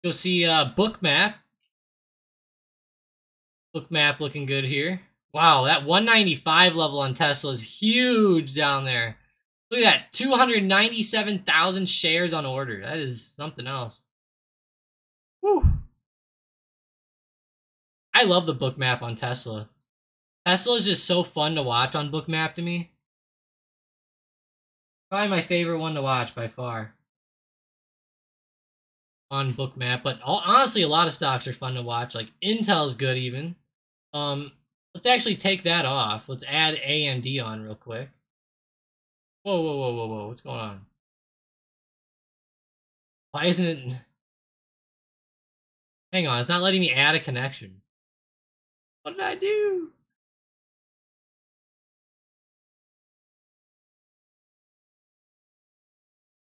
You'll see uh, Bookmap. Bookmap looking good here. Wow, that 195 level on Tesla is huge down there. Look at that, 297,000 shares on order. That is something else. Whew. I love the Bookmap on Tesla. Tesla is just so fun to watch on Bookmap to me. Probably my favorite one to watch by far. On Bookmap, but all, honestly, a lot of stocks are fun to watch. Like Intel's good even. Um, let's actually take that off. Let's add AMD on real quick. Whoa, whoa, whoa, whoa, whoa! What's going on? Why isn't it? Hang on, it's not letting me add a connection. What did I do?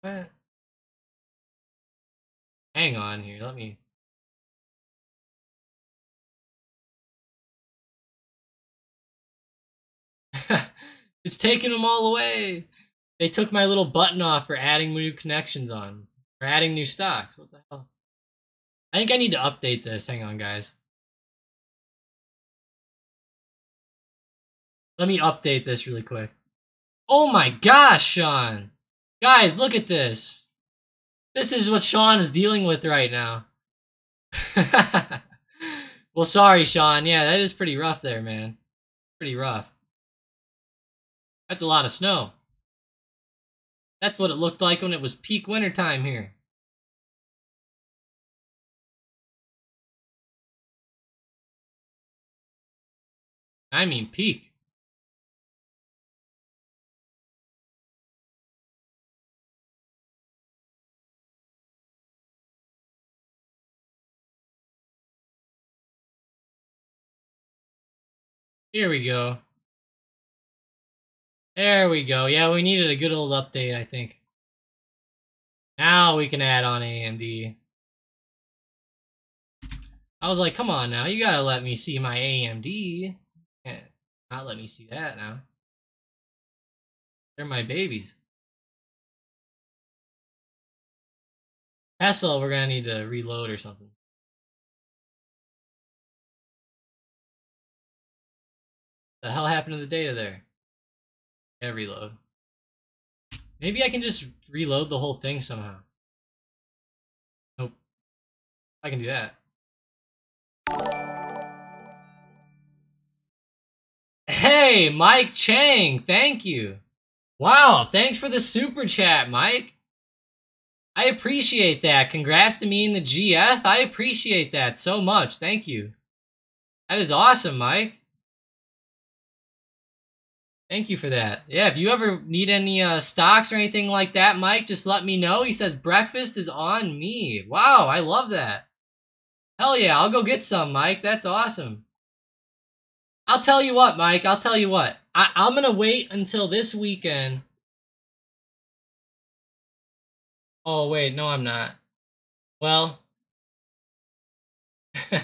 What? Hang on here, let me... it's taking them all away! They took my little button off for adding new connections on. For adding new stocks. What the hell? I think I need to update this. Hang on, guys. Let me update this really quick. Oh my gosh, Sean! Guys, look at this. This is what Sean is dealing with right now. well, sorry, Sean. Yeah, that is pretty rough there, man. Pretty rough. That's a lot of snow. That's what it looked like when it was peak wintertime here. I mean peak. Here we go. There we go. Yeah, we needed a good old update, I think. Now we can add on AMD. I was like, come on now, you gotta let me see my AMD. Can't eh, not let me see that now. They're my babies. Tesla, we're gonna need to reload or something. The hell happened to the data there? Yeah, reload. Maybe I can just reload the whole thing somehow. Nope. I can do that. Hey, Mike Chang, thank you. Wow, thanks for the super chat, Mike. I appreciate that. Congrats to me and the GF. I appreciate that so much. Thank you. That is awesome, Mike. Thank you for that. Yeah, if you ever need any uh, stocks or anything like that, Mike, just let me know. He says breakfast is on me. Wow, I love that. Hell yeah, I'll go get some, Mike. That's awesome. I'll tell you what, Mike. I'll tell you what. I, I'm going to wait until this weekend. Oh, wait. No, I'm not. Well. yeah,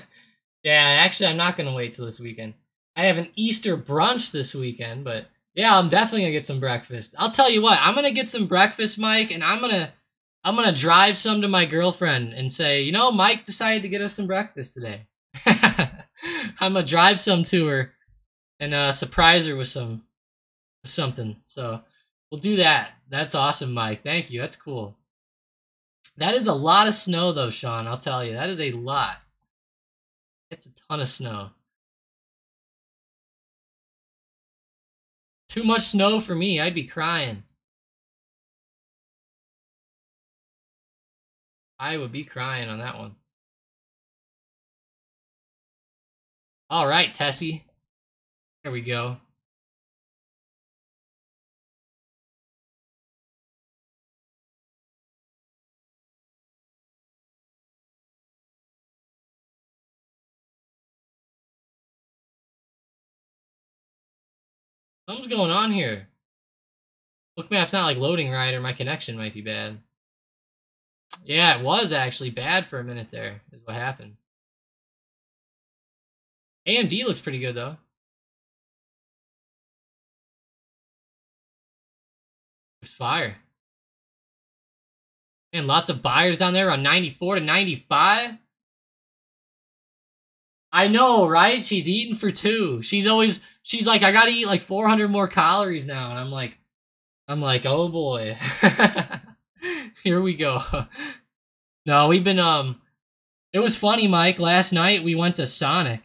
actually, I'm not going to wait till this weekend. I have an Easter brunch this weekend, but yeah, I'm definitely to get some breakfast. I'll tell you what. I'm to get some breakfast, Mike, and I'm to I'm to drive some to my girlfriend and say, "You know, Mike decided to get us some breakfast today." I'm gonna drive some to her and uh, surprise her with some something. So we'll do that. That's awesome, Mike. Thank you. That's cool. That is a lot of snow, though, Sean. I'll tell you, that is a lot. It's a ton of snow. Too much snow for me. I'd be crying. I would be crying on that one. All right, Tessie. There we go. Something's going on here. Bookmap's not like loading right or my connection might be bad. Yeah, it was actually bad for a minute there, is what happened. AMD looks pretty good though. Looks fire. And lots of buyers down there on 94 to 95. I know, right? She's eating for two. She's always she's like, I gotta eat like 400 more calories now, and I'm like, I'm like, oh boy, here we go. no, we've been um, it was funny, Mike. Last night we went to Sonic,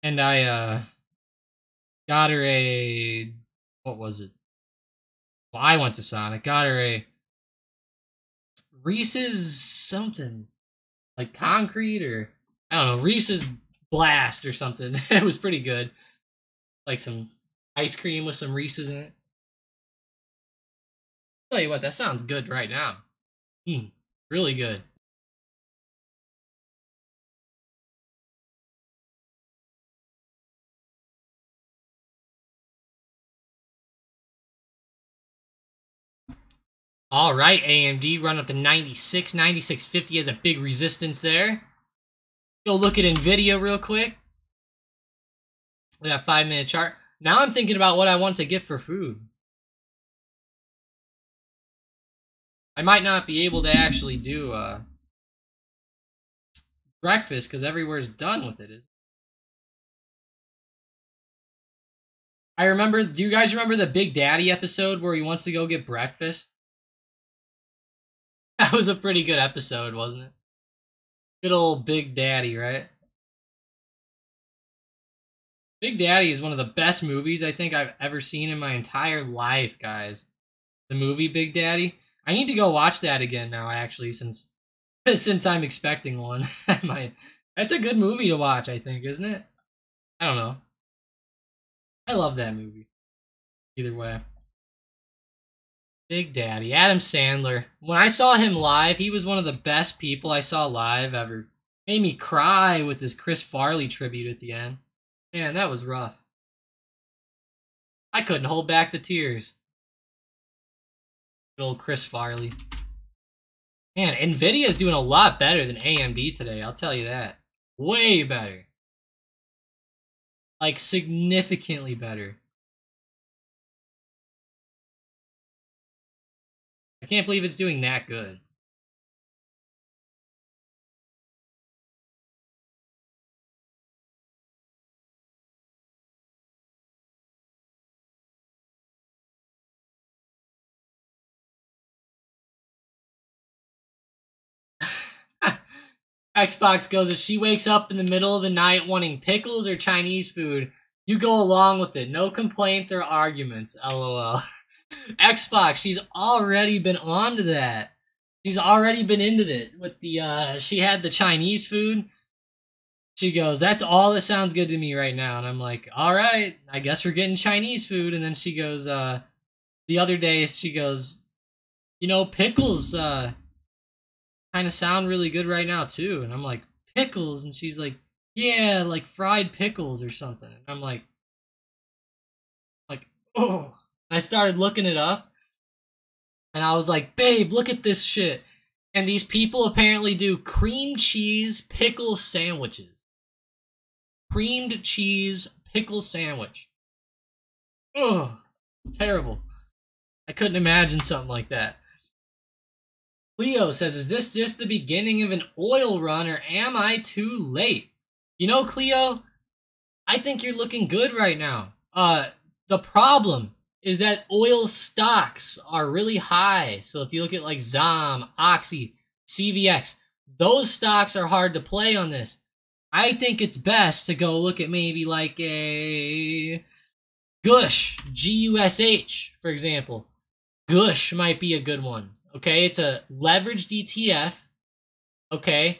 and I uh got her a what was it? Well, I went to Sonic, got her a Reese's something like concrete or I don't know Reese's blast or something. it was pretty good, like some ice cream with some Reese's in it. I'll tell you what, that sounds good right now. Hmm, really good. All right, AMD run up to 96, 9650 has a big resistance there. Go look at NVIDIA real quick. We got five minute chart. Now I'm thinking about what I want to get for food. I might not be able to actually do uh, breakfast because everywhere's done with it. I remember, do you guys remember the Big Daddy episode where he wants to go get breakfast? That was a pretty good episode, wasn't it? Good old Big Daddy, right? Big Daddy is one of the best movies I think I've ever seen in my entire life, guys. The movie Big Daddy. I need to go watch that again now, actually, since since I'm expecting one. my, that's a good movie to watch, I think, isn't it? I don't know. I love that movie. Either way. Big Daddy, Adam Sandler. When I saw him live, he was one of the best people I saw live ever. Made me cry with his Chris Farley tribute at the end. Man, that was rough. I couldn't hold back the tears. Good old Chris Farley. Man, Nvidia is doing a lot better than AMD today, I'll tell you that. Way better. Like, significantly better. I can't believe it's doing that good. Xbox goes, if she wakes up in the middle of the night wanting pickles or Chinese food, you go along with it. No complaints or arguments. LOL. Xbox, she's already been on to that. She's already been into it with the uh she had the Chinese food. She goes, "That's all that sounds good to me right now." And I'm like, "All right, I guess we're getting Chinese food." And then she goes, uh the other day she goes, "You know, pickles uh kind of sound really good right now too." And I'm like, "Pickles?" And she's like, "Yeah, like fried pickles or something." And I'm like like, "Oh." I started looking it up and I was like, babe, look at this shit. And these people apparently do cream cheese pickle sandwiches. Creamed cheese pickle sandwich. Ugh, terrible. I couldn't imagine something like that. Leo says, is this just the beginning of an oil run or am I too late? You know, Cleo, I think you're looking good right now. Uh, the problem is that oil stocks are really high. So if you look at like XOM, Oxy, CVX, those stocks are hard to play on this. I think it's best to go look at maybe like a Gush, G-U-S-H, for example. Gush might be a good one. Okay, it's a leveraged ETF. Okay,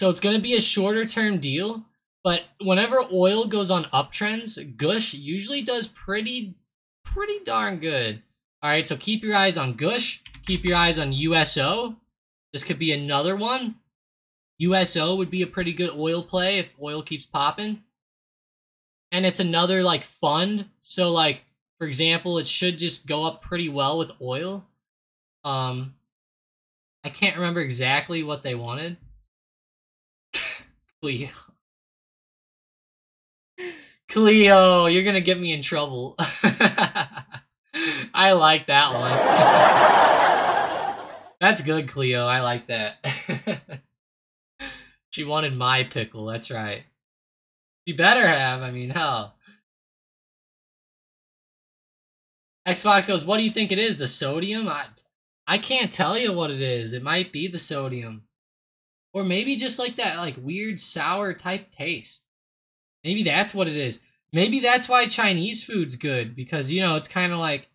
so it's going to be a shorter term deal. But whenever oil goes on uptrends, Gush usually does pretty pretty darn good. All right, so keep your eyes on Gush. Keep your eyes on USO. This could be another one. USO would be a pretty good oil play if oil keeps popping. And it's another like fund. So like, for example, it should just go up pretty well with oil. Um, I can't remember exactly what they wanted. Cleo. You're gonna get me in trouble. I like that one. That's good, Cleo. I like that. she wanted my pickle. That's right. She better have. I mean, hell. Xbox goes, what do you think it is? The sodium? I, I can't tell you what it is. It might be the sodium. Or maybe just like that like weird sour type taste. Maybe that's what it is. Maybe that's why Chinese food's good because you know it's kind of like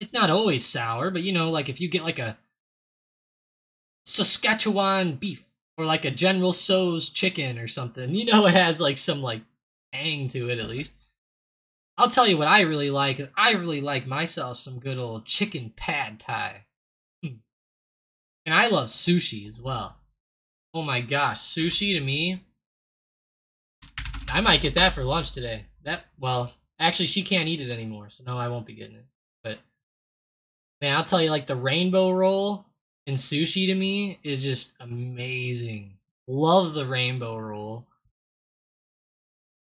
it's not always sour, but you know, like if you get like a Szechuan beef or like a General Tso's chicken or something, you know, it has like some like hang to it at least. I'll tell you what I really like. I really like myself some good old chicken pad thai. Hmm. And I love sushi as well. Oh my gosh, sushi to me I might get that for lunch today. That well, actually, she can't eat it anymore, so no, I won't be getting it. But man, I'll tell you, like the rainbow roll in sushi to me is just amazing. Love the rainbow roll.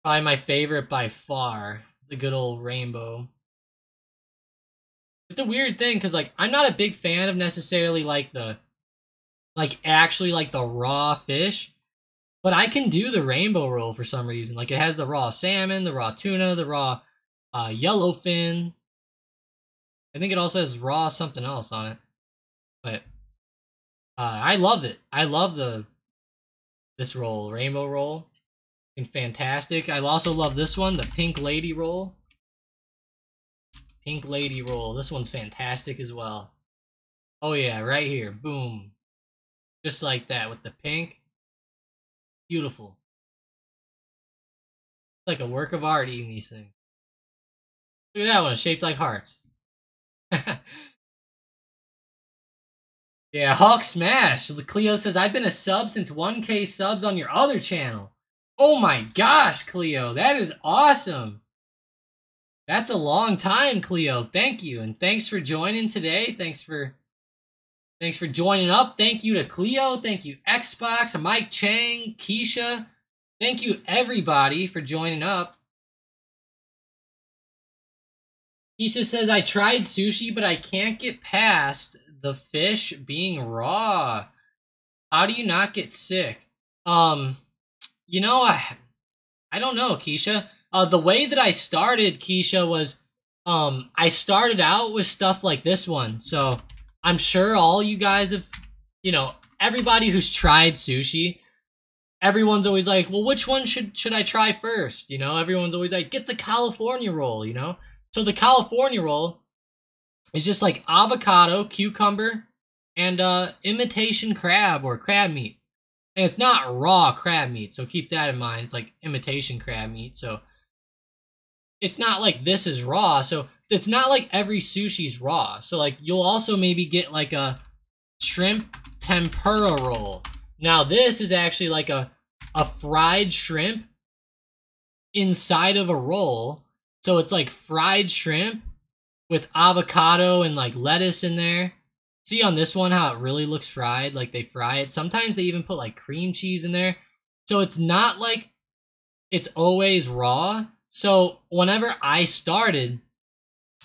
Probably my favorite by far. The good old rainbow. It's a weird thing because like I'm not a big fan of necessarily like the like actually like the raw fish but I can do the rainbow roll for some reason. Like it has the raw salmon, the raw tuna, the raw uh, yellowfin. I think it also has raw something else on it. But uh, I love it. I love the this roll, rainbow roll. And fantastic. I also love this one, the pink lady roll. Pink lady roll. This one's fantastic as well. Oh yeah, right here. Boom. Just like that with the pink. Beautiful. It's like a work of art eating these things. Look at that one, shaped like hearts. yeah, Hulk Smash. Cleo says, I've been a sub since 1k subs on your other channel. Oh my gosh, Cleo. That is awesome. That's a long time, Cleo. Thank you. And thanks for joining today. Thanks for Thanks for joining up. Thank you to Cleo. Thank you, Xbox, Mike Chang, Keisha. Thank you, everybody, for joining up. Keisha says, I tried sushi, but I can't get past the fish being raw. How do you not get sick? Um, you know, I, I don't know, Keisha. Uh, the way that I started, Keisha, was, um, I started out with stuff like this one. So, I'm sure all you guys have, you know, everybody who's tried sushi, everyone's always like, well, which one should should I try first? You know, everyone's always like, get the California roll, you know? So the California roll is just like avocado, cucumber, and uh imitation crab or crab meat. And it's not raw crab meat, so keep that in mind. It's like imitation crab meat. So it's not like this is raw. So it's not like every sushi's raw. So like you'll also maybe get like a shrimp tempura roll. Now this is actually like a a fried shrimp inside of a roll. So it's like fried shrimp with avocado and like lettuce in there. See on this one how it really looks fried, like they fry it. Sometimes they even put like cream cheese in there. So it's not like it's always raw. So whenever I started,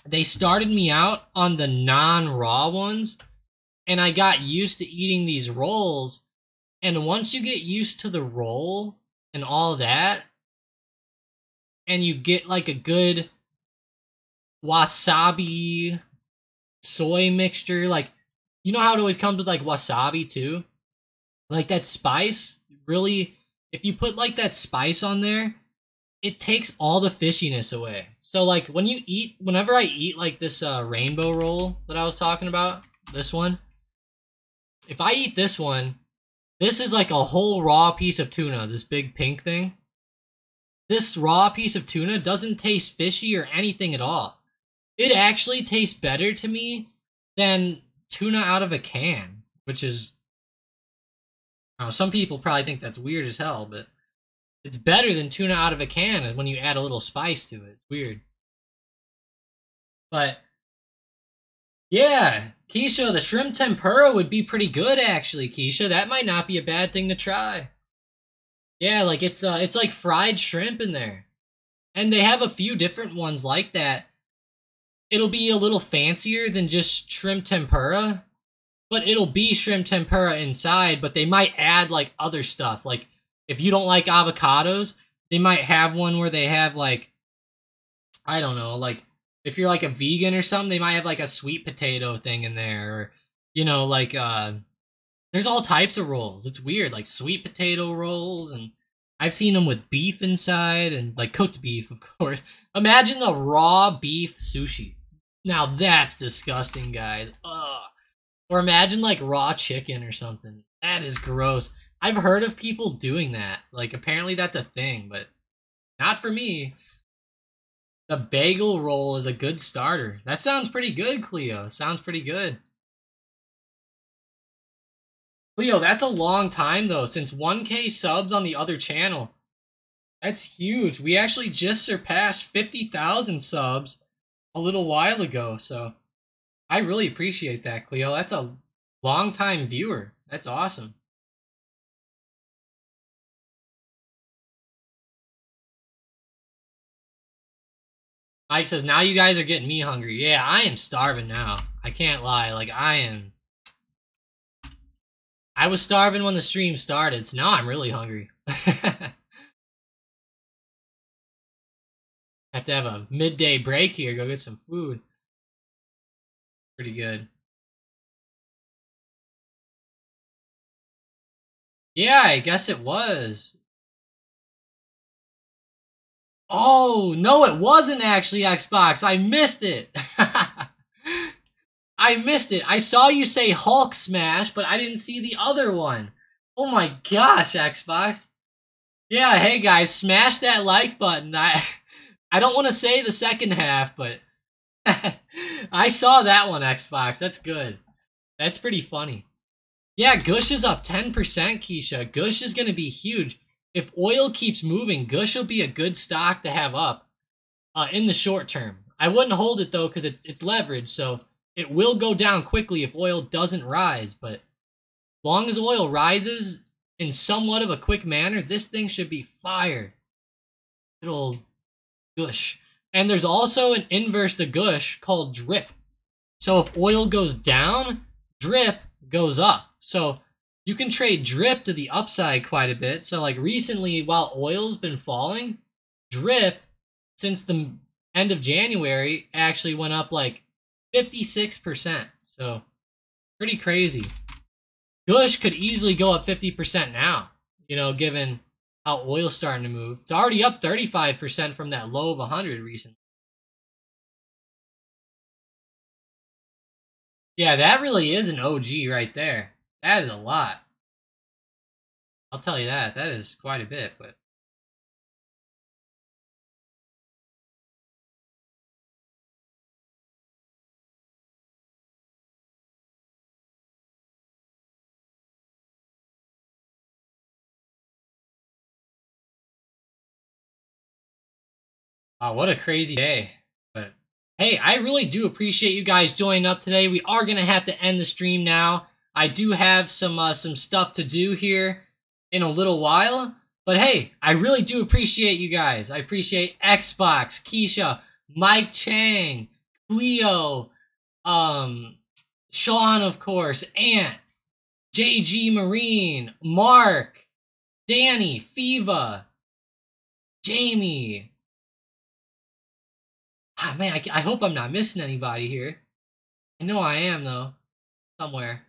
they started me out on the non-raw ones and I got used to eating these rolls. And once you get used to the roll and all that, and you get like a good wasabi soy mixture, like you know how it always comes with like wasabi too? Like that spice, really, if you put like that spice on there, it takes all the fishiness away. So like when you eat, whenever I eat like this uh, rainbow roll that I was talking about, this one, if I eat this one, this is like a whole raw piece of tuna, this big pink thing. This raw piece of tuna doesn't taste fishy or anything at all. It actually tastes better to me than tuna out of a can, which is know, some people probably think that's weird as hell, but it's better than tuna out of a can when you add a little spice to it. It's weird. But yeah, Keisha, the shrimp tempura would be pretty good actually, Keisha. That might not be a bad thing to try. Yeah, like it's uh it's like fried shrimp in there. And they have a few different ones like that it'll be a little fancier than just shrimp tempura, but it'll be shrimp tempura inside, but they might add like other stuff. Like if you don't like avocados, they might have one where they have like I don't know, like if you're like a vegan or something, they might have like a sweet potato thing in there or you know, like uh there's all types of rolls. It's weird, like sweet potato rolls and I've seen them with beef inside and like cooked beef, of course. Imagine a raw beef sushi. Now that's disgusting, guys. Ugh. Or imagine like raw chicken or something. That is gross. I've heard of people doing that. Like apparently that's a thing, but not for me. The bagel roll is a good starter. That sounds pretty good, Cleo. Sounds pretty good. Cleo, that's a long time though, since 1k subs on the other channel. That's huge. We actually just surpassed 50,000 subs a little while ago. So I really appreciate that, Cleo. That's a long time viewer. That's awesome. Mike says, now you guys are getting me hungry. Yeah, I am starving now. I can't lie. Like, I am... I was starving when the stream started, so now I'm really hungry. Have to have a midday break here, go get some food. Pretty good. Yeah, I guess it was. Oh, no, it wasn't actually Xbox. I missed it. I missed it. I saw you say Hulk Smash, but I didn't see the other one. Oh my gosh, Xbox. Yeah, hey guys, smash that like button. I I don't want to say the second half, but I saw that one, Xbox. That's good. That's pretty funny. Yeah, Gush is up 10%, Keisha. Gush is going to be huge. If oil keeps moving, Gush will be a good stock to have up uh, in the short term. I wouldn't hold it, though, because it's, it's leverage, so it will go down quickly if oil doesn't rise. But long as oil rises in somewhat of a quick manner, this thing should be fire. It'll gush. And there's also an inverse to gush called drip. So if oil goes down, drip goes up. So you can trade drip to the upside quite a bit. So like recently, while oil's been falling, drip since the end of January actually went up like 56%. So pretty crazy. Gush could easily go up 50% now, you know, given how oil's starting to move. It's already up 35% from that low of 100 recently. Yeah, that really is an OG right there. That is a lot. I'll tell you that. That is quite a bit, but Wow, what a crazy day. But hey, I really do appreciate you guys joining up today. We are going to have to end the stream now. I do have some uh, some stuff to do here in a little while. But hey, I really do appreciate you guys. I appreciate Xbox, Keisha, Mike Chang, Cleo, um, Sean, of course, Ant, JG Marine, Mark, Danny, Fiva, Jamie, Ah, man, I, I hope I'm not missing anybody here. I know I am, though. Somewhere.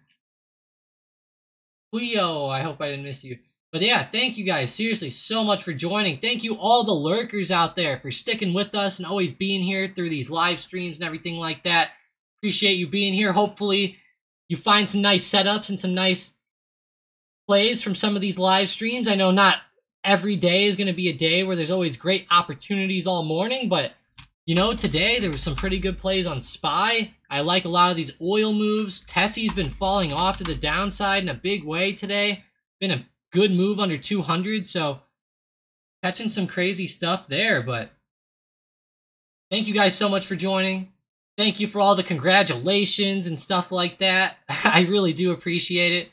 Cleo, I hope I didn't miss you. But yeah, thank you guys seriously so much for joining. Thank you all the lurkers out there for sticking with us and always being here through these live streams and everything like that. Appreciate you being here. Hopefully you find some nice setups and some nice plays from some of these live streams. I know not every day is going to be a day where there's always great opportunities all morning, but you know, today there was some pretty good plays on SPY. I like a lot of these oil moves. Tessie's been falling off to the downside in a big way today. Been a good move under 200, so catching some crazy stuff there, but thank you guys so much for joining. Thank you for all the congratulations and stuff like that. I really do appreciate it.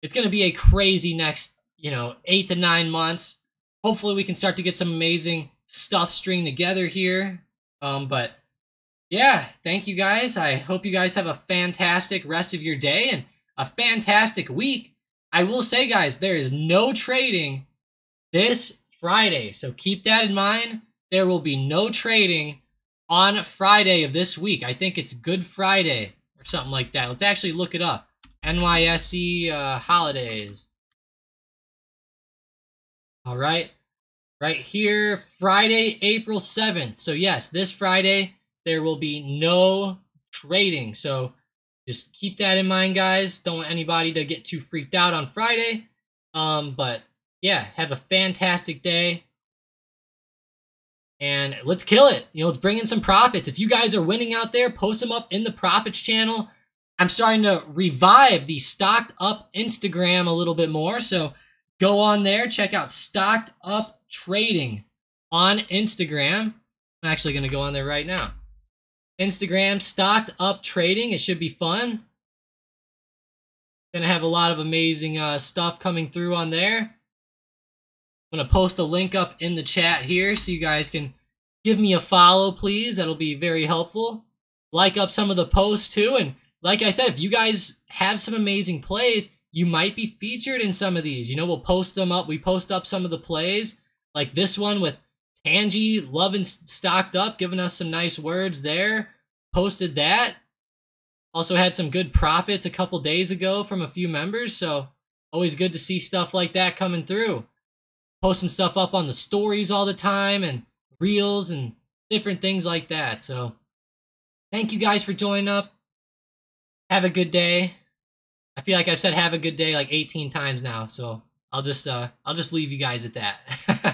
It's going to be a crazy next, you know, eight to nine months. Hopefully we can start to get some amazing stuff string together here um, but yeah, thank you guys. I hope you guys have a fantastic rest of your day and a fantastic week. I will say, guys, there is no trading this Friday. So keep that in mind. There will be no trading on Friday of this week. I think it's Good Friday or something like that. Let's actually look it up. NYSE uh, holidays. All right right here, Friday, April 7th. So yes, this Friday, there will be no trading. So just keep that in mind, guys. Don't want anybody to get too freaked out on Friday. Um, but yeah, have a fantastic day. And let's kill it. You know, let's bring in some profits. If you guys are winning out there, post them up in the profits channel. I'm starting to revive the StockedUp Instagram a little bit more. So go on there, check out stocked up trading on Instagram. I'm actually going to go on there right now. Instagram StockedUp trading. It should be fun. Going to have a lot of amazing uh, stuff coming through on there. I'm going to post a link up in the chat here so you guys can give me a follow, please. That'll be very helpful. Like up some of the posts too. And like I said, if you guys have some amazing plays, you might be featured in some of these. You know, we'll post them up. We post up some of the plays like this one with Tangy loving StockedUp, giving us some nice words there. Posted that. Also had some good profits a couple days ago from a few members, so always good to see stuff like that coming through. Posting stuff up on the stories all the time and reels and different things like that. So thank you guys for joining up. Have a good day. I feel like I've said have a good day like 18 times now, so I'll just uh I'll just leave you guys at that.